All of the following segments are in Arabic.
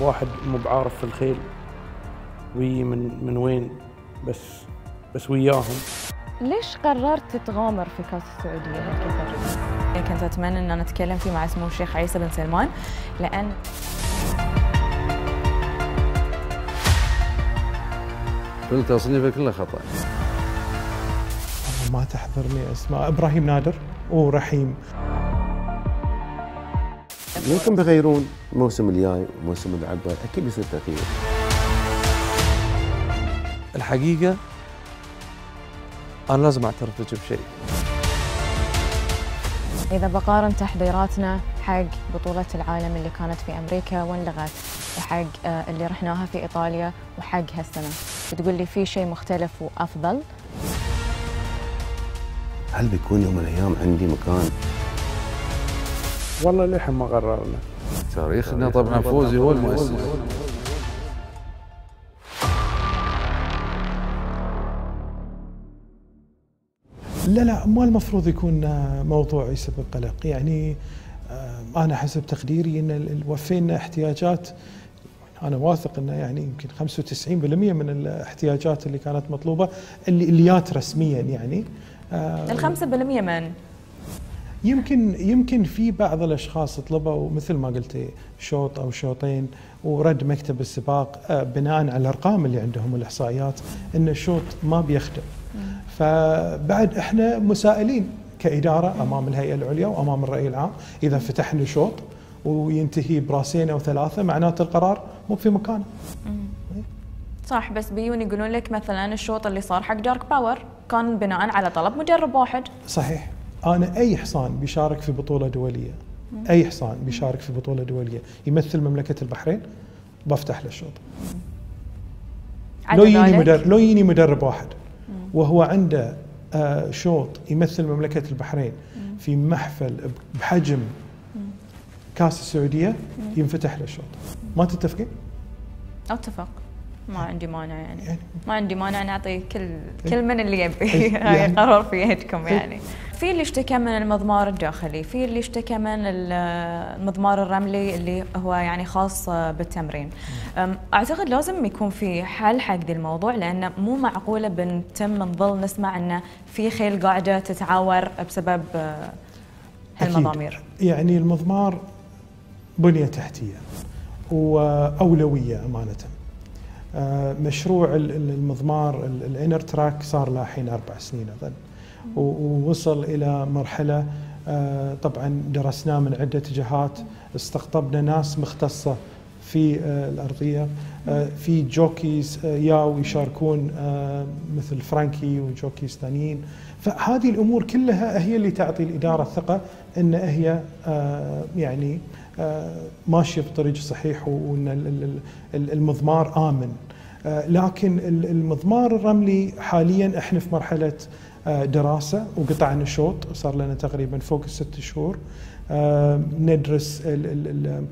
بواحد مو بعارف في الخيل. وي من من وين؟ بس بس وياهم. ليش قررت تغامر في كاس السعودية هالكثر؟ كنت أتمنى أن أنا أتكلم فيه مع سمو الشيخ عيسى بن سلمان لأن كل التصنيف كله خطأ. ما تحضرني أسماء. إبراهيم نادر. ورحيم يمكن بيغيرون الموسم الجاي والموسم اللي عقبه أكيد بيصير تغيير. الحقيقة أنا لازم أعترف لك بشيء. إذا بقارن تحضيراتنا حق بطولة العالم اللي كانت في أمريكا وانلغت وحق آه، اللي رحناها في إيطاليا وحق هالسنة بتقول لي في شيء مختلف وأفضل؟ هل بيكون يوم من الأيام عندي مكان والله للحين ما قررنا تاريخنا طبعا فوزي هو المؤسس. لا لا ما المفروض يكون آه، موضوع يسبب قلق. يعني آه، أنا حسب تقديري إن ال- ال- وفينا احتياجات أنا واثق إنه يعني يمكن 95% من الاحتياجات اللي كانت مطلوبة اللي اللي جات رسميا يعني آه، الخمسة بالمية من؟ يمكن يمكن في بعض الأشخاص طلبوا مثل ما قلتي شوط أو شوطين ورد مكتب السباق آه، بناء على الأرقام اللي عندهم والإحصائيات إن الشوط ما بيخدم. فبعد إحنا مسائلين كإدارة أمام الهيئة العليا وأمام الرأي العام. إذا فتحنا شوط وينتهي براسين أو ثلاثة معناته القرار مو في مكانه. صح بس بيون يقولون لك مثلا الشوط اللي صار حق دارك باور كان بناء على طلب مجرب واحد. صحيح. أنا أي حصان بيشارك في بطولة دولية أي حصان بيشارك في بطولة دولية يمثل مملكة البحرين بفتح له الشوط. لو يجيني مدرب لو يجيني مدرب واحد وهو عنده آه، شوط يمثل مملكة البحرين في محفل بحجم كأس السعودية ينفتح له الشوط. ما تتفقين؟ أتفق. ما عندي مانع يعني. يعني ما عندي مانع نعطي كل كل من اللي يبي. إيه، هاي يعني- قرار في يدكم إيه. يعني. في اللي اشتكى من المضمار الداخلي في اللي اشتكى من ال- المضمار الرملي اللي هو يعني خاص بالتمرين. أعتقد لازم يكون في حل حق ذي الموضوع لأنه مو معقولة بنتم نظل نسمع انه في خيل قاعدة تتعور بسبب آه،. هالمضامير. يعني المضمار بنية تحتية واولويه أمانة. مشروع ال- ال- المضمار ال- ال inner track صار له الحين أربع سنين أظن. ووصل إلى مرحلة آه، طبعا درسناه من عدة جهات استقطبنا ناس مختصة في آه، الأرضية. آه، في jockeys آه، ياو يشاركون آه، مثل فرانكي و jockeys ثانيين. فهذه الأمور كلها هي اللي تعطي الإدارة الثقة. إن هي آه، يعني آه، ماشية بطريق صحيح وإن ال- ال- ال- المضمار آمن. آه، لكن ال- المضمار الرملي حاليا إحنا في مرحلة دراسة وقطعنا شوط صار لنا تقريبا فوق الست شهور. ندرس ال- ال- ال-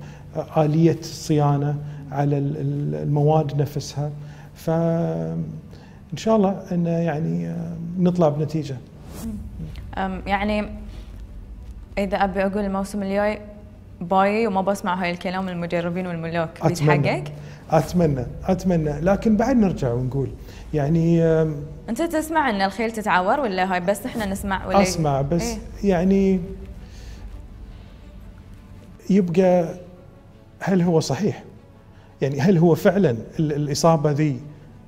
آلية الصيانه على ال- ال- المواد نفسها. فان شاء الله إن يعني نطلع بنتيجة. يعني إذا أبي أقول الموسم الجاي باي وما بسمع هاي الكلام المجربين والملاك بيتحقق أتمنى. أتمنى لكن بعد نرجع ونقول. يعني أنت تسمع إن الخيل تتعور ولا هاي؟ بس إحنا نسمع ولا أسمع بس إيه؟ يعني يبقى هل هو صحيح؟ يعني هل هو فعلا ال- الإصابة ذي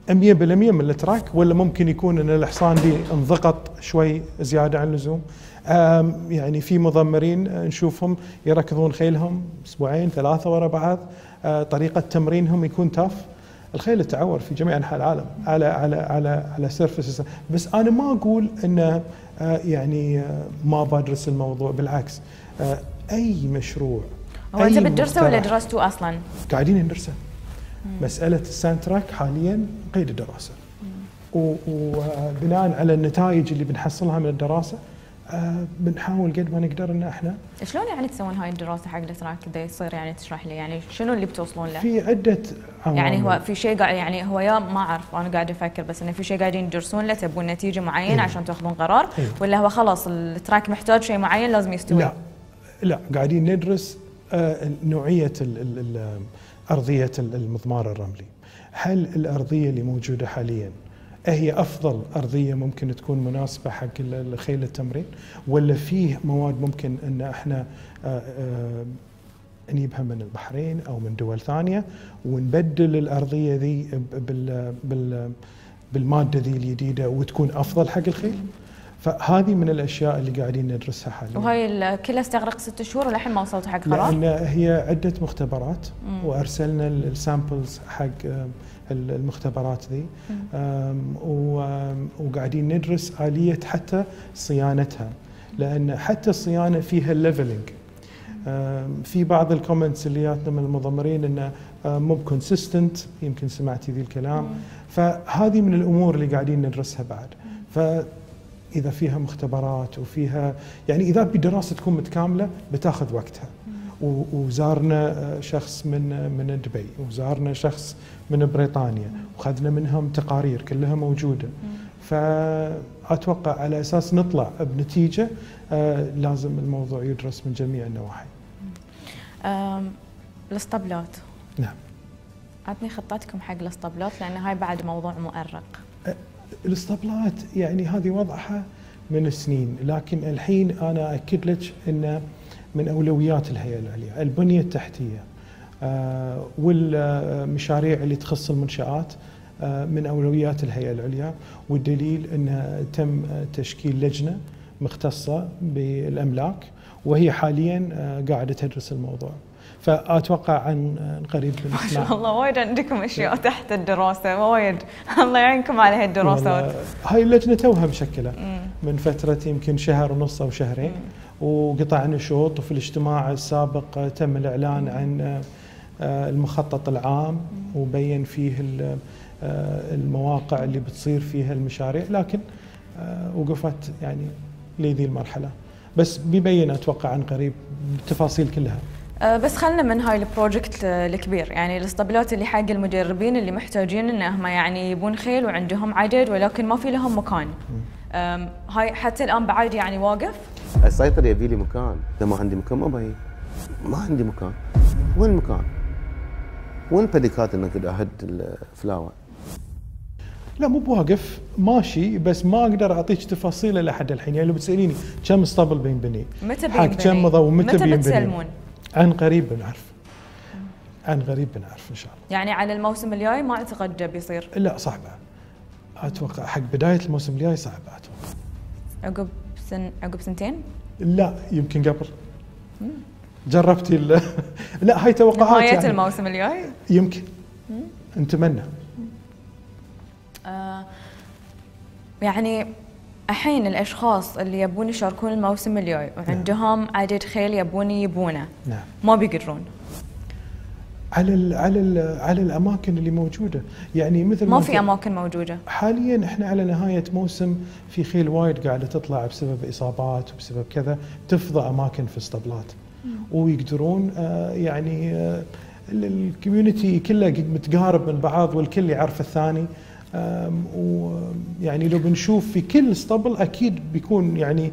100% من ال track ولا ممكن يكون إن الحصان دي انضغط شوي زيادة عن اللزوم؟ يعني في مضمرين آه، نشوفهم يركضون خيلهم أسبوعين ثلاثة ورا بعض. آه، طريقة تمرينهم يكون tough الخيل تعور في جميع أنحاء العالم على على على على surfaces بس أنا ما أقول انه آه، يعني ما بدرس الموضوع بالعكس. أي مشروع هو أنت بتدرسه ولا درسته أصلا؟ قاعدين ندرسه. مسألة ال sand track حاليا قيد الدراسة. وبناء على النتائج اللي بنحصلها من الدراسة آه، بنحاول قد ما نقدر إن إحنا شلون يعني تسوون هاي الدراسة حق ال track اذا يصير يعني تشرح لي يعني شنو اللي بتوصلون له؟ في عدة يعني هو عوامل. في شيء قاعد يعني هو يا ما أعرف أنا قاعد أفكر بس انه في شيء قاعدين تدرسون له تبون نتيجة معينة إيه. عشان تاخذون قرار إيه. ولا هو خلاص ال track محتاج شيء معين لازم يستوي؟ لا لا قاعدين ندرس آه، نوعية ال ال ال أرضية المضمار الرملي هل الأرضية اللي موجودة حاليا هي أفضل أرضية ممكن تكون مناسبة حق الخيل التمرين؟ ولا فيه مواد ممكن إن إحنا آه، آه، نجيبها من البحرين أو من دول ثانية ونبدل الأرضية ذي بال بال بالمادة ذي الجديدة وتكون أفضل حق الخيل؟ فهذه من الأشياء اللي قاعدين ندرسها حاليا. وهاي ال- كلها استغرق ست شهور وللحين ما وصلتوا حق قرار؟ لأن هي عدة مختبرات وأرسلنا ال samples حق المختبرات ذي. وقاعدين ندرس آلية حتى صيانتها. لأن حتى الصيانة فيها leveling في بعض ال comments اللي جاتنا من المضمرين إنه مو consistent يمكن سمعتي ذي الكلام. فهذه من الأمور اللي قاعدين ندرسها بعد. فاذا فيها مختبرات وفيها يعني إذا بدراسة تكون متكاملة بتاخذ وقتها. وزارنا آه، شخص من آه، من دبي وزارنا شخص من بريطانيا واخذنا منهم تقارير كلها موجودة. فاتوقع على أساس نطلع بنتيجة آه، لازم الموضوع يدرس من جميع النواحي. الاسطبلات. نعم. عطني خطتكم حق الاسطبلات لأن هاي بعد موضوع مؤرق. الاسطبلات يعني هذه وضعها من سنين لكن الحين أنا أكد لك انه من أولويات الهيئة العليا. البنية التحتية آه، والمشاريع اللي تخص المنشآت آه، من أولويات الهيئة العليا. والدليل انه تم تشكيل لجنة مختصة بالأملاك وهي حاليا آه، قاعدة تدرس الموضوع. فأتوقع عن قريب ما شاء الله وايد عندكم أشياء تحت الدراسة وايد. الله يعينكم على هاي الدراسات والله هاي اللجنة توها مشكلة. من فترة يمكن شهر ونص أو شهرين. وقطعنا شوط وفي الاجتماع السابق تم الإعلان عن آه، المخطط العام. وبين فيه آه، المواقع اللي بتصير فيها المشاريع. لكن آه، وقفت يعني لذي المرحلة. بس بيبين أتوقع عن قريب التفاصيل كلها. بس خلنا من هاي البروجكت الكبير. يعني الاسطبلات اللي حق المدربين اللي محتاجين إنهم يعني يبون خيل وعندهم عدد ولكن ما في لهم مكان. هاي حتى الآن بعد يعني واقف. السيطر يبي لي مكان. إذا ما عندي مكان ما بهي. ما عندي مكان. وين المكان؟ وين البديكات إنك أهد الفلاور؟ لا مو بواقف. ماشي بس ما أقدر أعطيك تفاصيل لحد الحين. يعني لو بتسأليني كم اسطبل بينبني متى حق بينبني؟ كم مضى ومتى متى بينبني بتسلمون؟ عن قريب بنعرف. عن قريب بنعرف إن شاء الله. يعني على الموسم الجاي ما أعتقد بيصير لا صعبة. أتوقع حق بداية الموسم الجاي صعبة أتوقع. عقب سن عقب سنتين؟ لا يمكن قبل. جربتي ال- لا هاي توقعات نهاية يعني. الموسم الجاي؟ يمكن. نتمنى. آه، يعني الحين الأشخاص اللي يبون يشاركون الموسم الجاي وعندهم عدد خيل يبون يجيبونه نعم. ما بيقدرون. على ال على ال على الأماكن اللي موجودة. يعني مثل ما أنت- في أماكن موجودة. حاليا إحنا على نهاية موسم في خيل وايد قاعدة تطلع بسبب إصابات وبسبب كذا. تفضى أماكن في اسطبلات. ويقدرون آه، يعني آه، ال- ال community كله متقارب من بعض والكل يعرف الثاني. ويعني لو بنشوف في كل اسطبل أكيد بيكون يعني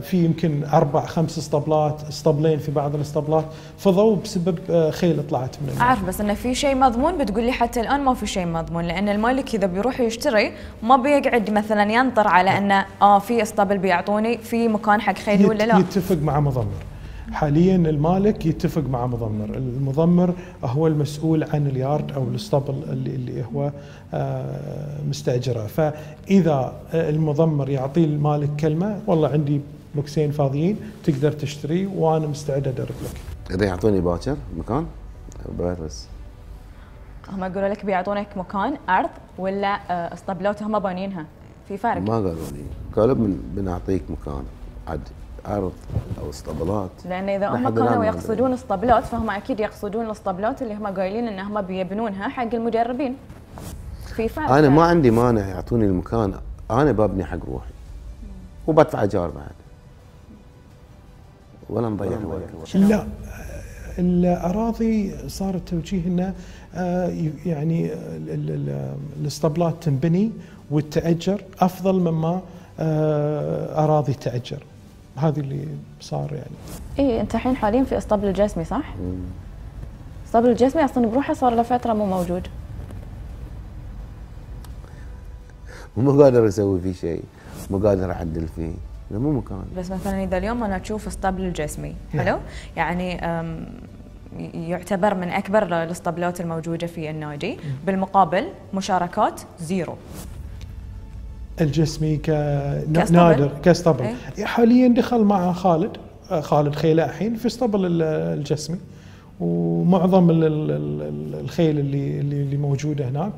في يمكن أربع خمس اسطبلات اسطبلين في بعض الاسطبلات فضوا بسبب خيل طلعت من الماء. أعرف بس إنه في شيء مضمون بتقول لي حتى الآن ما في شيء مضمون لأن المالك إذا بيروح يشتري ما بيقعد مثلا ينطر على إنه آه في اسطبل بيعطوني في مكان حق خيلي ولا لا يتفق مع مضمر حاليا المالك يتفق مع مضمر. المضمر هو المسؤول عن اليارد أو الاسطبل اللي, اللي هو آه، مستأجره. فإذا المضمر يعطي المالك كلمة والله عندي بوكسين فاضيين تقدر تشتري وأنا مستعد أدرب لك. إذا يعطوني باكر مكان؟ بس. هم يقولوا لك بيعطونك مكان أرض ولا آه، اسطبلات هم بانينها. في فرق. ما قالوا لي. قالوا بن- بنعطيك مكان عاد. ارض أو اسطبلات. لأن إذا هم كانوا يقصدون اسطبلات فهم أكيد يقصدون الاسطبلات اللي هم قايلين إن هم بيبنونها حق المدربين. في فرق أنا ما عندي مانع يعطوني المكان أنا ببني حق روحي. وبدفع ايجار بعد. ولا نضيع وقت لا الأراضي صار التوجيه إنه آه، يعني ال- ال- ال- الاسطبلات تنبني وتتأجر أفضل مما آه، أراضي تأجر. هذه اللي صار يعني. اي أنت الحين حاليا في أسطبل الجسمي صح؟ الاسطبل الجسمي أصلا بروحه صار له فترة مو موجود. ومو قادر أسوي فيه شيء مو قادر أعدل فيه. مو مكان بس مثلا إذا اليوم أنا أشوف أسطبل الجسمي. حلو؟ يعني يعتبر من أكبر الأسطبلات الموجودة في النادي بالمقابل مشاركات زيرو. الجسمي؟ كنادر كاسطبل إيه. حاليا دخل مع خالد آه، خالد خيلة الحين في اسطبل ال- الجسمي. ومعظم ال- ال- ال- الخيل اللي اللي موجودة هناك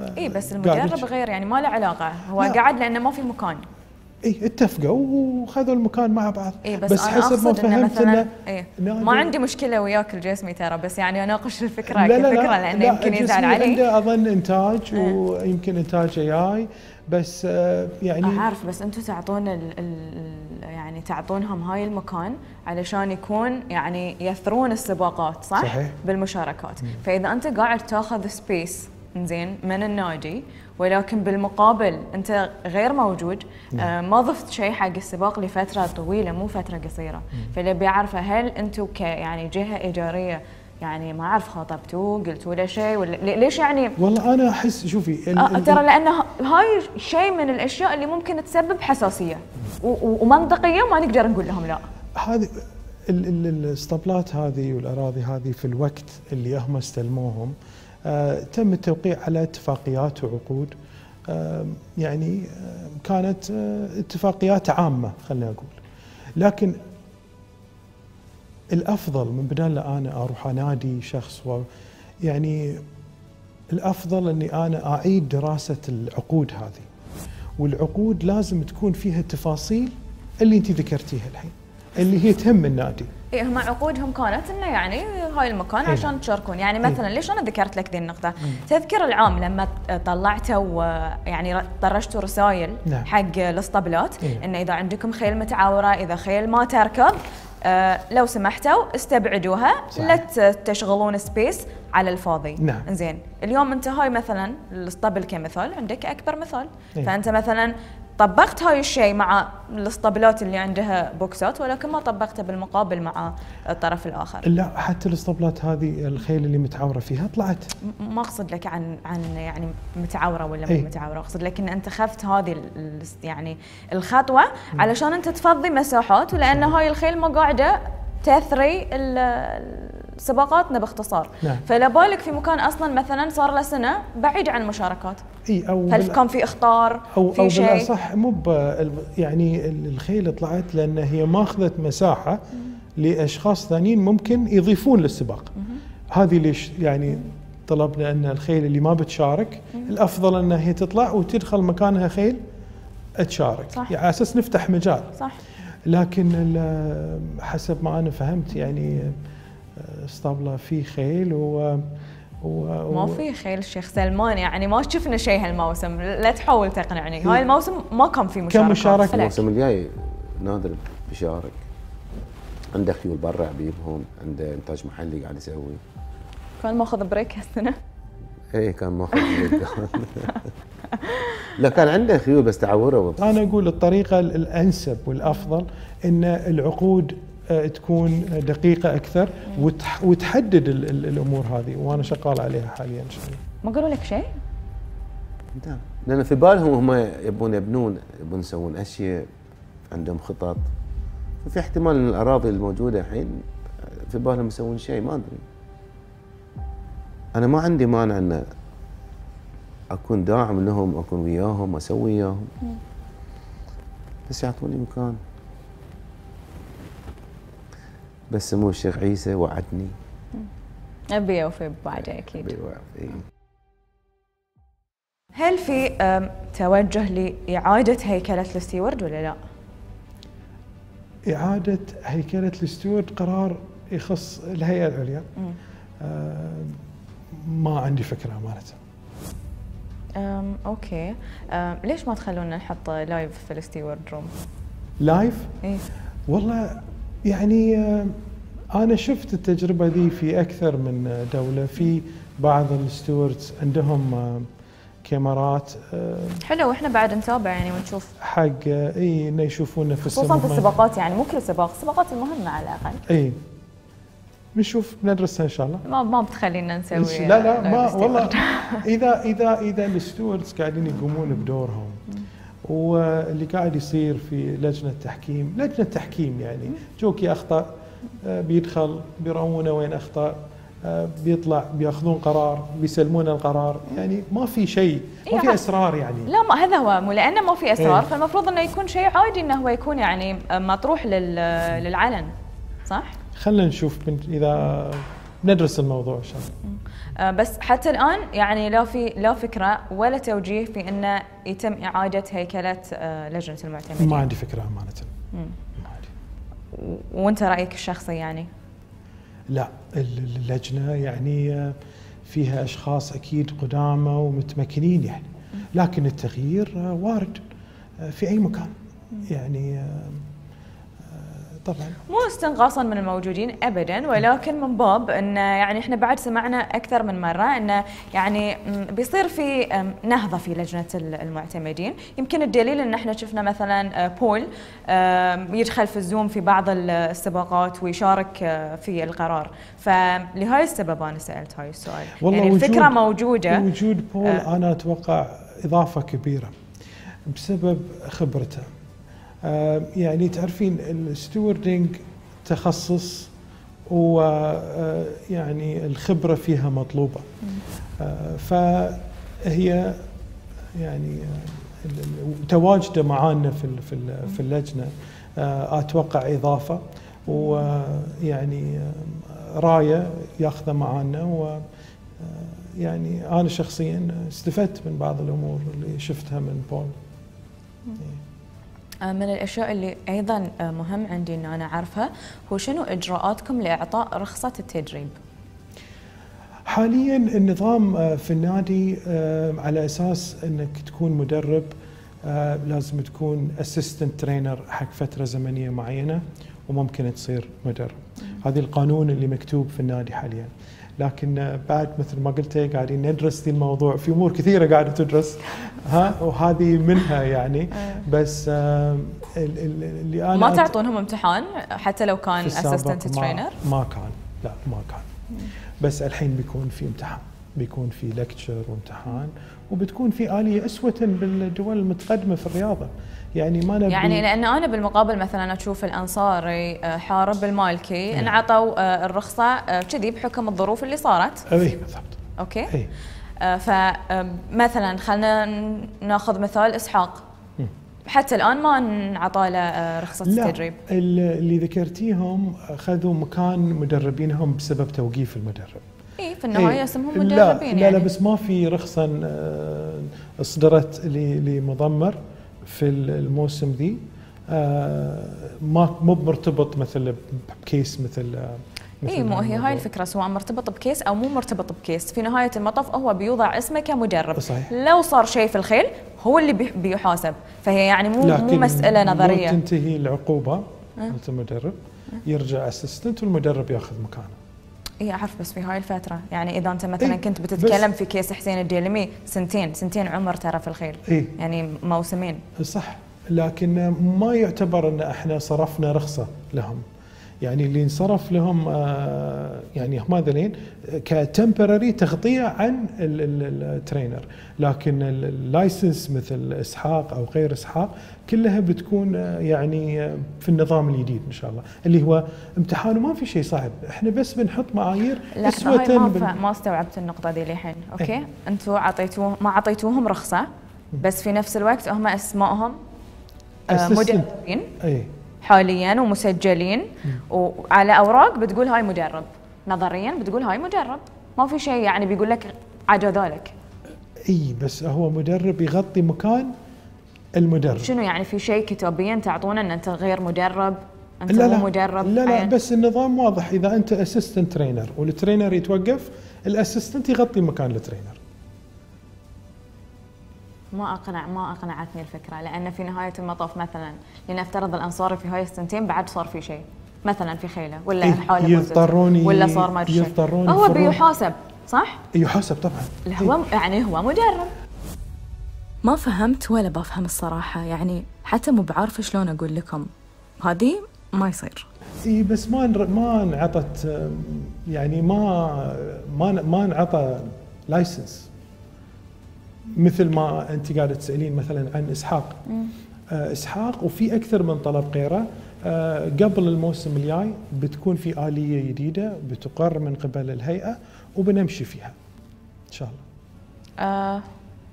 اي إيه، بس المدرب غير يعني ما له علاقة. هو لا. قاعد لأنه ما في مكان. اي اتفقوا وخذوا المكان مع بعض. اي بس, بس أنا حسب ما فهمت إنه اي نادي- ما عندي مشكلة وياك الجسمي ترى بس يعني اناقش الفكرة لا لا كفكرة لا. لأنه لا يمكن يزعل علي عنده أظن إنتاج إيه. ويمكن إنتاج اي بس آه، يعني اعرف بس أنتم تعطون ال ال يعني تعطونهم هاي المكان علشان يكون يعني يثرون السباقات صح؟ صحيح. بالمشاركات، فإذا أنت قاعد تاخذ space زين من النادي ولكن بالمقابل أنت غير موجود آه ما ضفت شيء حق السباق لفترة طويلة مو فترة قصيرة، فاللي بيعرفه هل أنتم ك يعني جهة اداريه يعني ما أعرف خاطبتوه قلتوا له شيء ولا لي- ليش يعني؟ والله أنا أحس شوفي آه، ترى لأن ه- هاي شيء من الأشياء اللي ممكن تسبب حساسية و- و- ومنطقية ما نقدر نقول لهم لا. هذه ال- ال- الاسطبلات هذه والأراضي هذه في الوقت اللي هم استلموهم آه تم التوقيع على اتفاقيات وعقود آه يعني آه كانت آه اتفاقيات عامة خلينا نقول لكن الأفضل من بدال لا أنا أروح انادي شخص و يعني الأفضل أني أنا أعيد دراسة العقود هذه والعقود لازم تكون فيها التفاصيل اللي أنت ذكرتيها الحين اللي هي تهم النادي إيه هم عقودهم كانت إنه يعني هاي المكان إيه. عشان تشاركون يعني مثلا ليش أنا ذكرت لك ذي النقطة تذكر العام لما طلعتوا يعني طرشتوا رسائل نعم. حق الاسطبلات إيه. إنه إذا عندكم خيل متعوره إذا خيل ما تركب آه لو سمحتوا استبعدوها صحيح. لا تشغلون space على الفاضي نعم. زين اليوم انت هاي مثلا الاسطبل كمثال عندك أكبر مثال إيه. فأنت مثلا طبقت هاي الشيء مع الاسطبلات اللي عندها بوكسات ولكن ما طبقته بالمقابل مع الطرف الآخر. لا حتى الاسطبلات هذه الخيل اللي متعورة فيها طلعت. ما أقصد لك عن عن يعني متعورة ولا مو إيه. متعورة أقصد لك ان أنت اخذت هذه يعني الخطوة علشان أنت تفضي مساحات ولأن هاي الخيل ما قاعدة تثري ال- سباقاتنا باختصار. نعم. فلا بالك في مكان أصلا مثلا صار له سنة بعيد عن المشاركات. إي أو هل كان في إخطار؟ أو في أو شيء؟ بالأصح مو يعني ال- الخيل طلعت لأن هي ماخذت مساحة لأشخاص ثانيين ممكن يضيفون للسباق. هذه ليش يعني طلبنا أن الخيل اللي ما بتشارك الأفضل انها هي تطلع وتدخل مكانها خيل تشارك. صح. يعني على أساس نفتح مجال. صح. لكن حسب ما أنا فهمت يعني اسطبله في خيل و و- ما في خيل الشيخ سلمان يعني ما شفنا شيء هالموسم. لا تحاول تقنعني. هاي الموسم ما كان في مشاركة؟ فلك. الموسم الجاي نادر بيشارك. عنده خيول برا بيبهم عنده إنتاج محلي قاعد يسوي. كان ماخذ بريك هالسنة. إيه كان ماخذ لا كان عنده خيول بس تعوره أنا أقول الطريقة ال- الأنسب والأفضل إن العقود تكون دقيقة أكثر وتح- وتحدد ال- ال- الأمور هذه وأنا شغال عليها حاليا إن شاء الله. ما قالوا لك شيء؟ نعم. لأن في بالهم هم يبون يبنون يبون يسوون أشياء عندهم خطط. ففي احتمال إن الأراضي الموجودة الحين في بالهم يسوون شيء ما أدري. أنا ما عندي مانع إن أكون داعم لهم أكون وياهم أسوي وياهم. بس يعطوني مكان بس سمو الشيخ عيسى وعدني أبي أوفي بوعده أكيد إيه. هل في توجه لإعادة هيكلة ال steward ولا لا؟ إعادة هيكلة ال steward قرار يخص الهيئة العليا آه، ما عندي فكرة أمانة أم، okay أم، ليش ما تخلونا نحط live في ال steward room؟ live إيه؟ والله يعني آه، أنا شفت التجربة ذي في أكثر من دولة. في بعض ال stewards عندهم آه، كاميرات آه، حلو وإحنا بعد نتابع يعني ونشوف. حق آه، إي إنه يشوفونه في خصوصا في. السباقات يعني مو كل سباق. السباقات المهمة على الأقل. إي. بنشوف بندرسها إن شاء الله. ما ما بتخلينا نسوي لا لا ما آه، والله إذا إذا إذا ال stewards قاعدين يقومون بدورهم. واللي قاعد يصير في لجنة تحكيم. لجنة تحكيم يعني. jockey أخطأ آه، بيدخل بيرونه وين أخطأ آه، بيطلع بيأخذون قرار بيسلمون القرار. يعني ما في شيء ما في إيه، أسرار يعني. لا ما هذا هو. مو لأنه ما في أسرار. إيه. فالمفروض إنه يكون شيء عادي إنه هو يكون يعني مطروح لل- للعلن. صح؟ خلينا نشوف إذا ندرس الموضوع إن شاء الله. بس حتى الآن يعني لا في لا فكرة ولا توجيه في انه يتم إعادة هيكله آه، لجنة المعتمدين. ما عندي فكرة أمانة. ما عندي. وأنت رأيك الشخصي يعني؟ لا ال- اللجنة يعني آه، فيها أشخاص أكيد قدامى ومتمكنين يعني. لكن التغيير آه، وارد آه، في أي مكان. يعني آه، آه، طبعا. مو استنقاصا من الموجودين ابدا ولكن من باب انه يعني إحنا بعد سمعنا أكثر من مرة انه يعني بيصير في نهضة في لجنة ال- المعتمدين، يمكن الدليل إن إحنا شفنا مثلا بول يدخل في الزوم في بعض ال- السباقات ويشارك في القرار، فلهذا السبب أنا سألت هاي السؤال، يعني الفكرة وجود- موجودة. وجود بول. أنا أتوقع إضافة كبيرة بسبب خبرته. يعني تعرفين الستوردنج تخصص ويعني الخبرة فيها مطلوبة. آه، فهي يعني آه، تواجده معانا في في ال- في اللجنة. آه، أتوقع إضافة. ويعني آه، راية ياخذها معانا. و آه، يعني أنا شخصيا استفدت من بعض الأمور اللي شفتها من بول. آه، من الأشياء اللي أيضا آه، مهم عندي ان أنا أعرفها هو شنو إجراءاتكم لإعطاء رخصة التدريب؟ حاليا النظام آه، في النادي آه، على أساس إنك تكون مدرب آه، لازم تكون assistant trainer حق فترة زمنية معينة وممكن تصير مدرب. هذه القانون اللي مكتوب في النادي حاليا. لكن آه، بعد مثل ما قلت قاعدين ندرس دي الموضوع. في أمور كثيرة قاعدة تدرس ها؟ وهذه منها يعني. بس آه، ال- ال- اللي أنا ما تعطونهم امتحان حتى لو كان اسيستنت ترينر؟ ما كان. لا ما كان. بس الحين بيكون في امتحان. بيكون في لكتشر وامتحان وبتكون في آلية أسوة بالدول المتقدمة في الرياضة. يعني ما نبي يعني لأن أنا بالمقابل مثلا أشوف الأنصاري آه، حارب المالكي انعطوا آه، الرخصة آه، كذي بحكم الظروف اللي صارت. اي بالضبط. okay. اي فمثلا خلينا ناخذ مثال إسحاق. مم. حتى الآن ما انعطى له رخصة لا التدريب. ال- اللي ذكرتيهم اخذوا مكان مدربينهم بسبب توقيف المدرب. اي في النهاية إيه. اسمهم مدربين لا يعني. لا بس ما في رخصة آه، اصدرت لمضمر في الموسم ذي. آه، ما مو مرتبط مثل ب case مثل آه، مثل اي مو هي. هاي الفكرة سواء مرتبط ب case أو مو مرتبط ب case. في نهاية المطاف هو بيوضع اسمه كمدرب. صحيح. لو صار شيء في الخيل هو اللي بي- بيحاسب. فهي يعني مو مو مسألة نظرية. تنتهي العقوبة مالت المدرب يرجع assistant والمدرب ياخذ مكانه. اي أعرف بس في هاي الفترة. يعني إذا أنت مثلا إيه، كنت بتتكلم في case حسين الديلمي سنتين سنتين عمر ترى في الخيل. اي يعني موسمين. صح. لكن ما يعتبر إن إحنا صرفنا رخصة لهم. يعني اللي انصرف لهم آه، يعني هم ذلين ك temporary تغطية عن ال- ال- ال trainer لكن ال- ال license مثل إسحاق أو غير إسحاق كلها بتكون آه، يعني آه، في النظام الجديد إن شاء الله. اللي هو امتحان وما في شيء صعب. إحنا بس بنحط معايير أسوة ما, بال- ما استوعبت النقطة دي للحين. okay؟ إيه. أنتم اعطيتوه ما أعطيتوهم رخصة بس في نفس الوقت هم أسمائهم. مدربين. اي حاليا ومسجلين. وعلى أوراق بتقول هاي مدرب نظريا بتقول هاي مدرب ما في شيء يعني بيقول لك عدا ذلك. إي بس هو مدرب يغطي مكان المدرب شنو يعني في شيء كتابيا تعطونا إن أنت غير مدرب أنت لا مو لا. مدرب لا لا. بس النظام واضح. إذا أنت assistant trainer وال trainer يتوقف ال assistant يغطي مكان ال trainer ما اقنع ما أقنعتني الفكرة لأن في نهاية المطاف مثلا لنفترض الانصاري في هاي السنتين بعد صار في شيء مثلا في خيلة ولا إيه، حاله يضطرون ولا صار ما. يضطرون هو. بيحاسب صح؟ يحاسب طبعا هو يعني هو مدرب ما فهمت ولا بفهم الصراحة يعني حتى مو بعارفة شلون أقول لكم هذه ما يصير اي بس ما ما انعطت يعني ما ما ما انعطى لايسنس مثل ما أنت قاعدة تسألين مثلا عن إسحاق. آه، إسحاق وفي أكثر من طلب غيره. آه، قبل الموسم الجاي بتكون في آلية جديدة بتقر من قبل الهيئة وبنمشي فيها. إن شاء الله. آه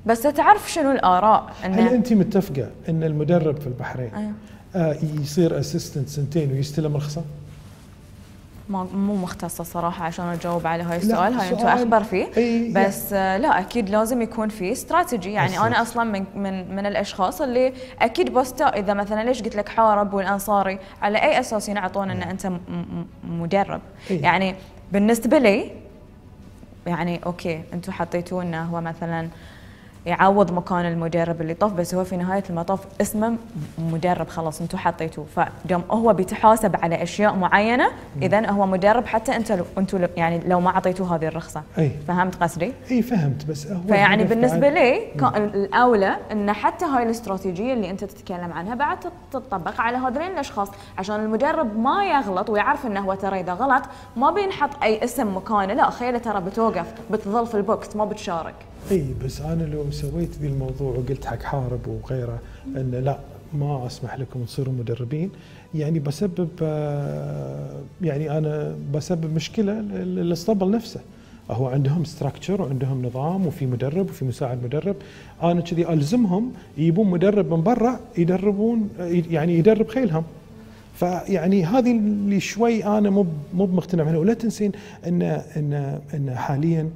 بس تعرف شنو الآراء؟ هل انه أنت متفقة إن المدرب في البحرين أيوه. آه، يصير اسيستنت سنتين ويستلم رخصه؟ ما مو مختصة صراحة عشان أجاوب على هاي السؤال. هاي أنتم أخبر فيه. إي، بس آه لا أكيد لازم يكون في استراتيجي. يعني. أنا أصلا من من من الأشخاص اللي أكيد بوستا إذا مثلا ليش قلت لك حارب والأنصاري على أي أساس ينعطون إن أنت مدرب. يعني بالنسبة لي يعني أوكي أنتم حطيتوه إنه هو مثلا يعوض مكان المدرب اللي طاف بس هو في نهاية المطاف اسمه مدرب خلاص أنتم حطيتوه. فدام هو بيتحاسب على أشياء معينة اذا هو مدرب حتى أنت لو أنتم يعني لو ما أعطيتوه هذه الرخصة. أي. فهمت قصدي؟ أي فهمت بس هو فيعني بالنسبة لي كان الأولى إن حتى هاي الاستراتيجية اللي أنت تتكلم عنها بعد تطبق على هذين الأشخاص. عشان المدرب ما يغلط ويعرف إنه هو ترى إذا غلط ما بينحط أي اسم مكانه. لا خيله ترى بتوقف بتظل في ال box ما بتشارك. أي بس أنا لو سويت ذي الموضوع وقلت حق حارب وغيره إن لا ما أسمح لكم تصيروا مدربين. يعني بسبب آه، يعني أنا بسبب مشكلة لل- للأسطبل نفسه. هو عندهم structure وعندهم نظام وفي مدرب وفي مساعد مدرب. أنا كذي ألزمهم يجيبون مدرب من برا يدربون يعني يدرب خيلهم. فيعني هذه اللي شوي أنا مو مو مقتنع منها ولا تنسين إن إن إن حاليا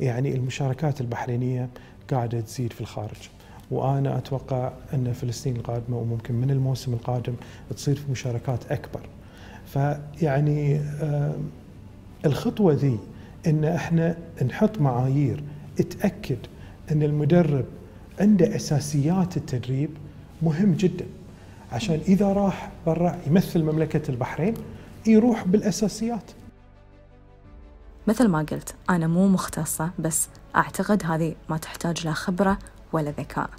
يعني المشاركات البحرينية قاعدة تزيد في الخارج. وأنا أتوقع أن فلسطين القادمة وممكن من الموسم القادم تصير في مشاركات أكبر. فيعني آه، الخطوة ذي إن إحنا نحط معايير تأكد إن المدرب عنده أساسيات التدريب مهم جدا. عشان إذا راح برا يمثل مملكة البحرين يروح بالأساسيات. مثل ما قلت أنا مو مختصة بس أعتقد هذه ما تحتاج لا خبرة ولا ذكاء.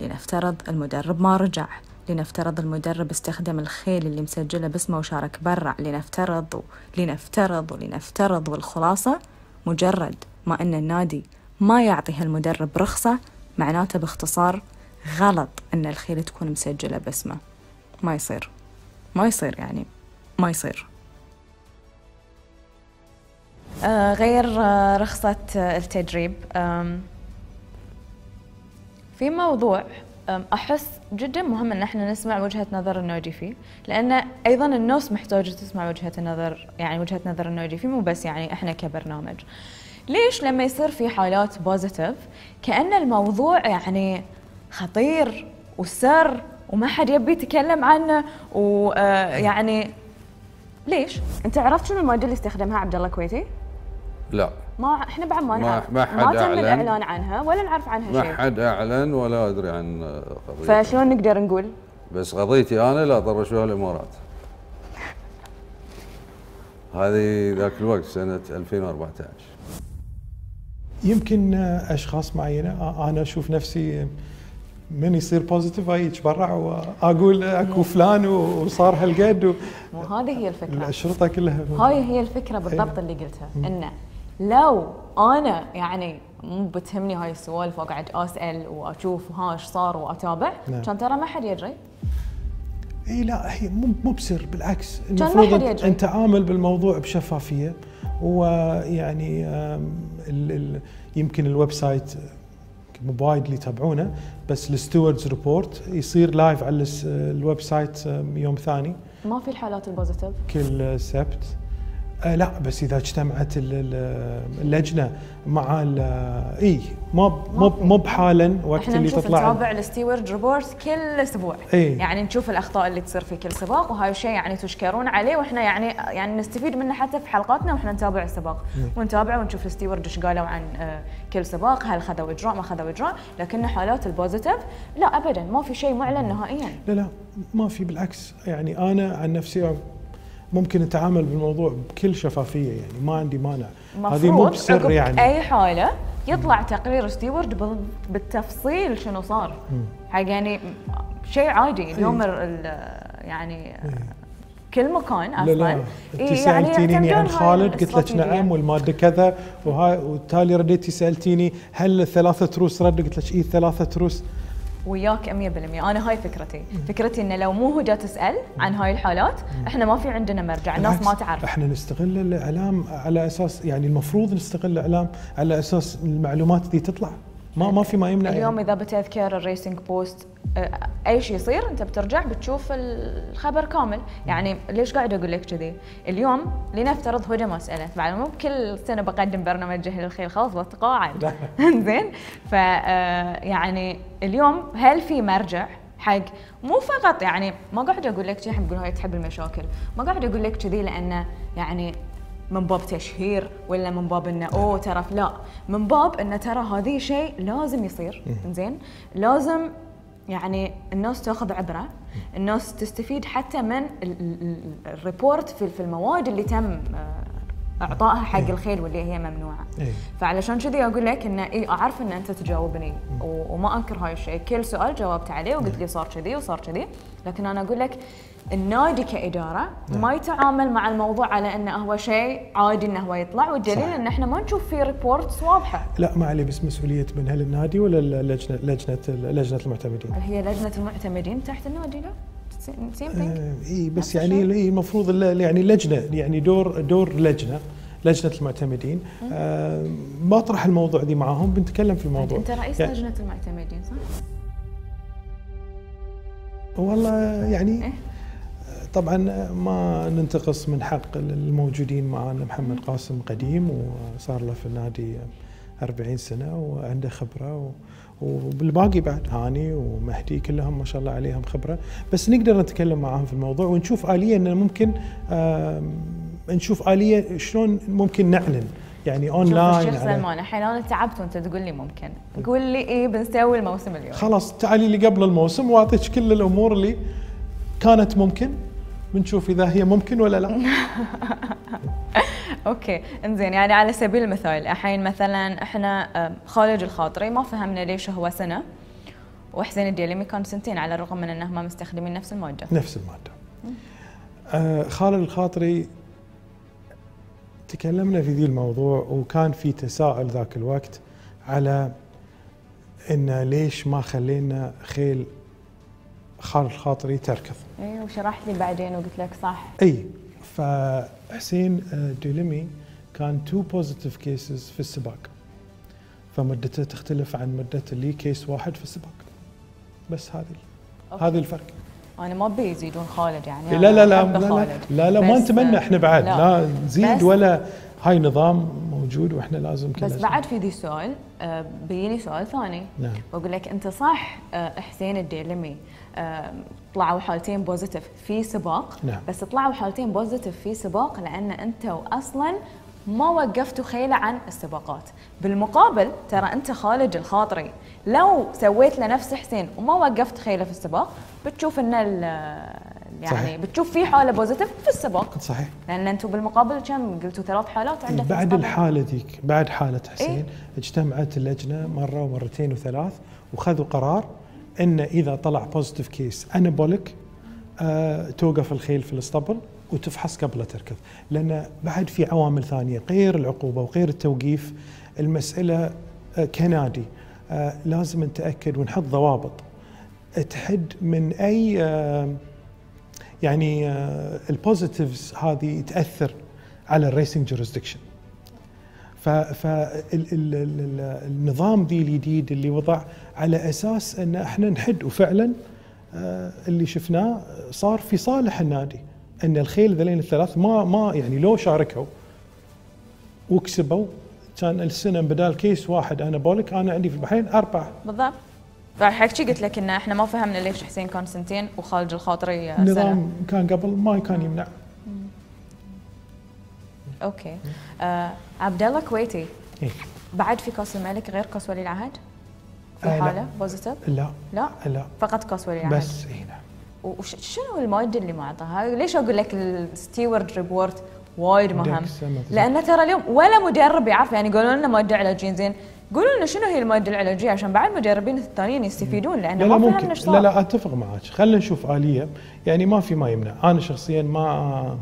لنفترض المدرب ما رجع. لنفترض المدرب استخدم الخيل اللي مسجلة باسمه وشارك برا. لنفترض لنفترض ولنفترض والخلاصة مجرد ما أن النادي ما يعطي هالمدرب رخصة معناته باختصار غلط أن الخيل تكون مسجلة باسمه. ما يصير. ما يصير يعني. ما يصير. غير آه، رخصة آه، التدريب في موضوع أحس جدا مهم أن إحنا نسمع وجهة نظر النادي فيه لأن أيضا الناس محتاجة تسمع وجهة النظر يعني وجهة نظر النادي فيه مو بس يعني إحنا كبرنامج ليش لما يصير في حالات بوزيتيف كأن الموضوع يعني خطير وسر وما حد يبي يتكلم عنه ويعني ليش؟ أنت عرفت شنو الماده اللي استخدمها عبد الله كويتي؟ لا. ما إحنا بعد ما ما- نعرف. ما حد ما تم أعلن. الإعلان عنها ولا نعرف عنها ما شيء. حد أعلن ولا أدري عن قضية فشلون نقدر نقول؟ بس قضيتي أنا لا طرشوها الامارات هذه ذاك الوقت سنة 2014 يمكن أشخاص معينة أنا أشوف نفسي من يصير positive أجي برا وأقول أكو فلان وصار هالقد و- مو هذه هي الفكرة. الشرطه كلها. هاي هي الفكرة بالضبط اللي قلتها إنه لو أنا يعني مو بتهمني هاي السوالف وأقعد أسأل وأشوف ها إيش صار وأتابع نعم. كان ترى ما حد يدري. إي لا هي مو مو بسر بالعكس. المفروض حد أنت- يدري. ان تعامل بالموضوع بشفافية ويعني ال ال يمكن ال website مو بوايد اللي يتابعونه بس ال stewards report يصير live على الس- ال website يوم ثاني. ما في الحالات ال positive. كل سبت. آه لا بس إذا اجتمعت ال- ال- اللجنة مع إي مو مو مو بحالا وقت إحنا اللي نشوف تطلع نتابع ال steward report كل أسبوع. إيه. يعني نشوف الأخطاء اللي تصير في كل سباق وهاي الشيء يعني تشكرون عليه وإحنا يعني يعني نستفيد منه حتى في حلقاتنا وإحنا نتابع السباق. ونتابع ونشوف ال steward إيش قالوا عن آه، كل سباق هل خذوا إجراء ما خذوا إجراء لكن حالات ال positive لا ابدا ما في شيء معلن نهائيا. لا لا ما في بالعكس. يعني أنا عن نفسي ممكن اتعامل بالموضوع بكل شفافية يعني. ما عندي مانع. هذه مو بسر يعني. أي حاله يطلع تقرير steward بال- بالتفصيل شنو صار. حق يعني شيء عادي. اليوم ال- ال- يعني كل مكان لا لا. أصلا. انت إيه، سالتيني يعتمدون عن خالد قلت لك. نعم والمادة كذا وهاي وتالي رديتي سالتيني هل الثلاثة تروس رد؟ قلت لك اي ثلاثة تروس. وياك 100% أنا هاي فكرتي. فكرتي إنه لو مو هو جا تسأل عن هاي الحالات إحنا ما في عندنا مرجع الناس ما تعرف. إحنا نستغل الإعلام على أساس يعني المفروض نستغل الإعلام على أساس المعلومات دي تطلع. ما ما في ما يمنع اليوم يعني. إذا بتذكر ال Racing Post آه، أي شيء يصير أنت بترجع بتشوف الخبر كامل. يعني ليش قاعد أقول لك كذي؟ اليوم لنفترض هدى مساله بعد مو بكل سنة بقدم برنامج جهل الخيل خلاص بتقاعد زين؟ ف آه، يعني اليوم هل في مرجع؟ حق مو فقط يعني ما قاعد أقول لك شيء بقول هاي تحب المشاكل. ما قاعد أقول لك كذي لأنه يعني من باب تشهير ولا من باب إنه أوه ترى لا. من باب إنه ترى هذه شيء لازم يصير. زين لازم يعني الناس تاخذ عبرة. الناس تستفيد حتى من ال- ال- ال- ال report في المواد اللي تم آه، إعطائها حق الخيل واللي هي ممنوعة. إيه. فعلشان كذي أقول لك إنه اي أعرف إن أنت تجاوبني وما أنكر هاي الشيء. كل سؤال جاوبت عليه وقلت لي صار كذي وصار كذي. لكن أنا أقول لك النادي كاداره ما يتعامل مع الموضوع على انه هو شيء عادي إنه هو يطلع والدليل. إن إحنا ما نشوف فيه reports واضحة. لا ما عليه بس مسؤولية من هل النادي ولا اللجنه لجنه لجنة المعتمدين؟ هي لجنة المعتمدين تحت النادي؟ لا. آه إي بس يعني المفروض يعني لجنة يعني دور دور لجنة لجنة المعتمدين. آه بطرح الموضوع دي معاهم بنتكلم في الموضوع. أنت رئيس يعني لجنة المعتمدين صح؟ والله يعني إيه؟ طبعا ما ننتقص من حق الموجودين معنا محمد قاسم قديم وصار له في النادي 40 سنة وعنده خبرة و وبالباقي بعد هاني ومهدي كلهم ما شاء الله عليهم خبرة. بس نقدر نتكلم معاهم في الموضوع ونشوف اليه إن ممكن نشوف اليه شلون ممكن نعلن. يعني شوف اونلاين الشيخ سلمان الحين أنا تعبت وأنت تقول لي ممكن. قول لي إيه بنسوي الموسم اليوم. خلاص تعالي لي قبل الموسم وأعطيك كل الأمور اللي كانت ممكن. بنشوف إذا هي ممكن ولا لا. okay. إنزين يعني على سبيل المثال الحين مثلا إحنا خالد الخاطري ما فهمنا ليش هو سنة وحسين الديلمي كان سنتين على الرغم من إنهم مستخدمين نفس المادة. نفس المادة. آه خالد الخاطري تكلمنا في ذي الموضوع وكان في تساؤل ذاك الوقت على إن ليش ما خلينا خيل خالد الخاطري تركض. اي وشرحت لي بعدين وقلت لك صح. إي فحسين آه، ديلمي كان two positive cases في السباق. فمدته تختلف عن مدة اللي case واحد في السباق. بس هذه okay. هذه الفرق. أنا ما أبي يزيدون خالد يعني لا لا لا لا لا. لا, لا ما نتمنى إحنا بعد. لا, لا نزيد ولا هاي نظام موجود وإحنا لازم بس. بعد في ذي سؤال آه، بيجيني سؤال ثاني نعم. بقول لك أنت صح آه، حسين الديلمي آه، طلعوا حالتين positive في سباق نعم. بس طلعوا حالتين positive في سباق لأن أنتوا أصلا ما وقفتوا خيلة عن السباقات بالمقابل ترى أنت خالد الخاطري لو سويت له نفس حسين وما وقفت خيلة في السباق بتشوف إن يعني صحيح. بتشوف في حالة positive في السباق صحيح لأن أنتم بالمقابل كم قلتوا ثلاث حالات عندك في بعد؟ الحالة ذيك بعد حالة حسين إيه؟ اجتمعت اللجنة مرة ومرتين وثلاث وخذوا قرار إن إذا طلع positive case anabolic آه توقف الخيل في الاسطبل وتفحص قبل تركض لأن بعد في عوامل ثانية غير العقوبة وغير التوقيف المسألة آه كنادي آه لازم نتأكد ونحط ضوابط تحد من أي آه يعني ال positives هذه تأثر على ال racing jurisdiction فالنظام ذي الجديد اللي وضع على أساس أن إحنا نحد وفعلا آه، اللي شفناه صار في صالح النادي. أن الخيل ذلين الثلاث ما ما يعني لو شاركوا وكسبوا كان السنة بدال case واحد anabolic أنا عندي في البحرين أربع بالضبط. فحكي قلت لك إن إحنا ما فهمنا ليش حسين كان سنتين وخالد الخاطري سنة النظام كان قبل ما كان يمنع okay آه عبد الله كويتي إيه. بعد في كأس الملك غير كأس ولي العهد؟ في آه،. حالة positive؟ لا لا لا فقط كأس ولي العهد بس اي نعم وشنو الماده اللي معطاها؟ ليش أقول لك ال steward report وايد مهم؟ لأن ترى اليوم ولا مدرب يعرف يعني يقولون لنا مادة علاجية زين قولوا لنا شنو هي الماده العلاجيه عشان بعد المدربين الثانيين يستفيدون لأن لا لا ما ممكن. فهمنا لا لا أتفق معك خلينا نشوف آلية. يعني ما في ما يمنع. أنا شخصيا ما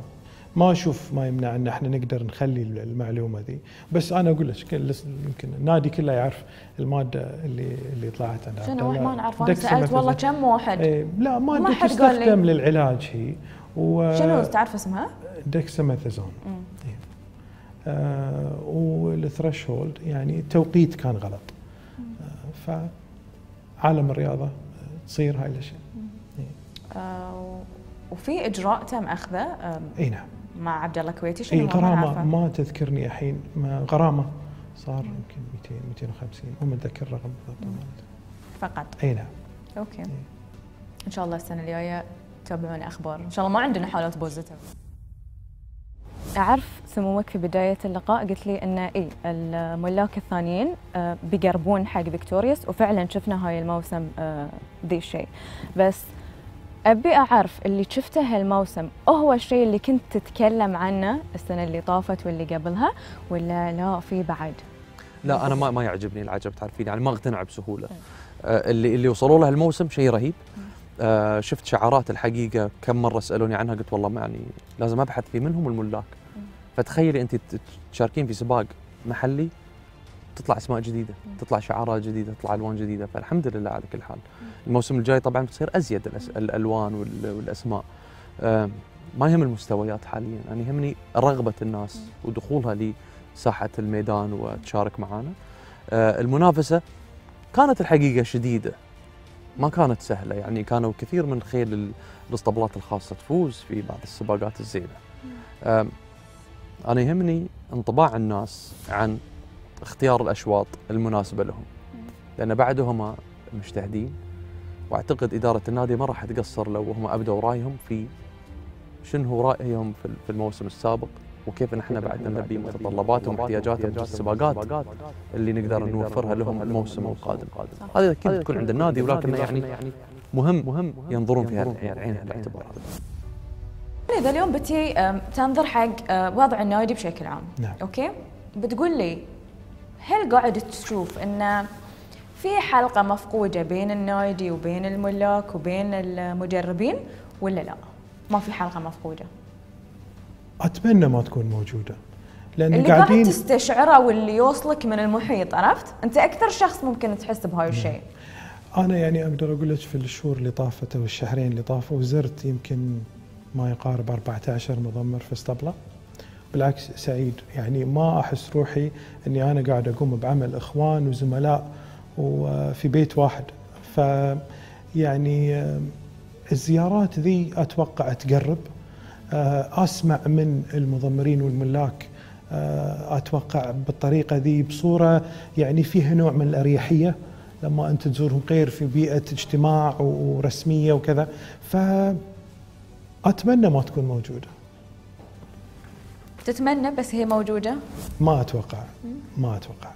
ما أشوف ما يمنع إن إحنا نقدر نخلي المعلومة ذي. بس أنا أقول لك كل- يمكن النادي كله يعرف المادة اللي اللي طلعت عند عبد شنو. ما نعرف أنا. سألت والله كم واحد؟ إيه لا ما ماده حد قال لي. تستخدم للعلاج هي. و شنو تعرف اسمها؟ دكساميثازون. آه والثريش هولد يعني التوقيت كان غلط. آه فعالم الرياضة آه، تصير هاي الأشياء. آه وفي إجراء تم أخذه إي نعم. مع عبد الله الكويتي؟ شنو هو؟ ما. ما تذكرني الحين. ما- غرامة. صار يمكن 200 250 مو متذكر الرقم بالضبط. فقط. إي نعم. okay. إن شاء الله السنة الجاية تتابعون أخبار. إن شاء الله ما عندنا حالات positive أعرف سموك في بداية اللقاء. قلت لي أن إي الملاك الثانيين آه، بيقربون حق فيكتوريوس وفعلا شفنا هاي الموسم آه، ذي الشيء. بس أبي أعرف اللي شفته هالموسم هو الشيء اللي كنت تتكلم عنه السنة اللي طافت واللي قبلها ولا لا في بعد؟ لا أنا ما ما يعجبني العجب تعرفين يعني ما أقتنع بسهولة. آه اللي اللي وصلوا له الموسم شيء رهيب. آه شفت شعارات الحقيقة كم مرة سألوني عنها قلت والله يعني لازم أبحث في منهم الملاك. فتخيلي انت تشاركين في سباق محلي تطلع أسماء جديدة تطلع شعارات جديدة تطلع ألوان جديدة فالحمد لله على كل حال. الموسم الجاي طبعا بتصير أزيد الألوان وال- والأسماء. ما يهم المستويات حاليا. أنا يهمني رغبة الناس ودخولها لساحة الميدان وتشارك معنا آه المنافسة كانت الحقيقة شديدة. ما كانت سهلة. يعني كانوا كثير من خيل ال- الأسطبلات الخاصة تفوز في بعض السباقات الزينة. أنا يهمني انطباع الناس عن اختيار الأشواط المناسبة لهم. لأن بعدهم مجتهدين وأعتقد إدارة النادي ما راح تقصر لو هم أبدوا رأيهم في شنو هو رأيهم في الموسم السابق وكيف نحن بعد نلبي متطلباتهم واحتياجاتهم في السباقات اللي نقدر نوفرها لهم الموسم القادم. هذا أكيد تكون عند النادي ولكن يعني مهم مهم ينظرون في العين الاعتبار إذا اليوم بتي تنظر حق أه، وضع النادي بشكل عام. نعم. أوكي؟ بتقول لي هل قاعد تشوف إن في حلقة مفقودة بين النادي وبين الملاك وبين المجربين ولا لا؟ ما في حلقة مفقودة. أتمنى ما تكون موجودة. لأن اللي قاعد قاعدين تستشعره واللي يوصلك من المحيط عرفت؟ أنت أكثر شخص ممكن تحس بهاي الشيء. أنا يعني أقدر أقول لك في الشهور اللي طافت أو الشهرين اللي طافوا زرت يمكن ما يقارب 14 مضمر في اسطبله. بالعكس سعيد. يعني ما أحس روحي إني أنا قاعد أقوم بعمل إخوان وزملاء وفي بيت واحد. ف يعني الزيارات ذي أتوقع تقرب. أسمع من المضمرين والملاك أتوقع بالطريقة ذي بصورة يعني فيها نوع من الأريحية. لما أنت تزورهم غير في بيئة اجتماع ورسمية وكذا. ف أتمنى ما تكون موجودة. تتمنى بس هي موجودة؟ ما أتوقع. ما أتوقع.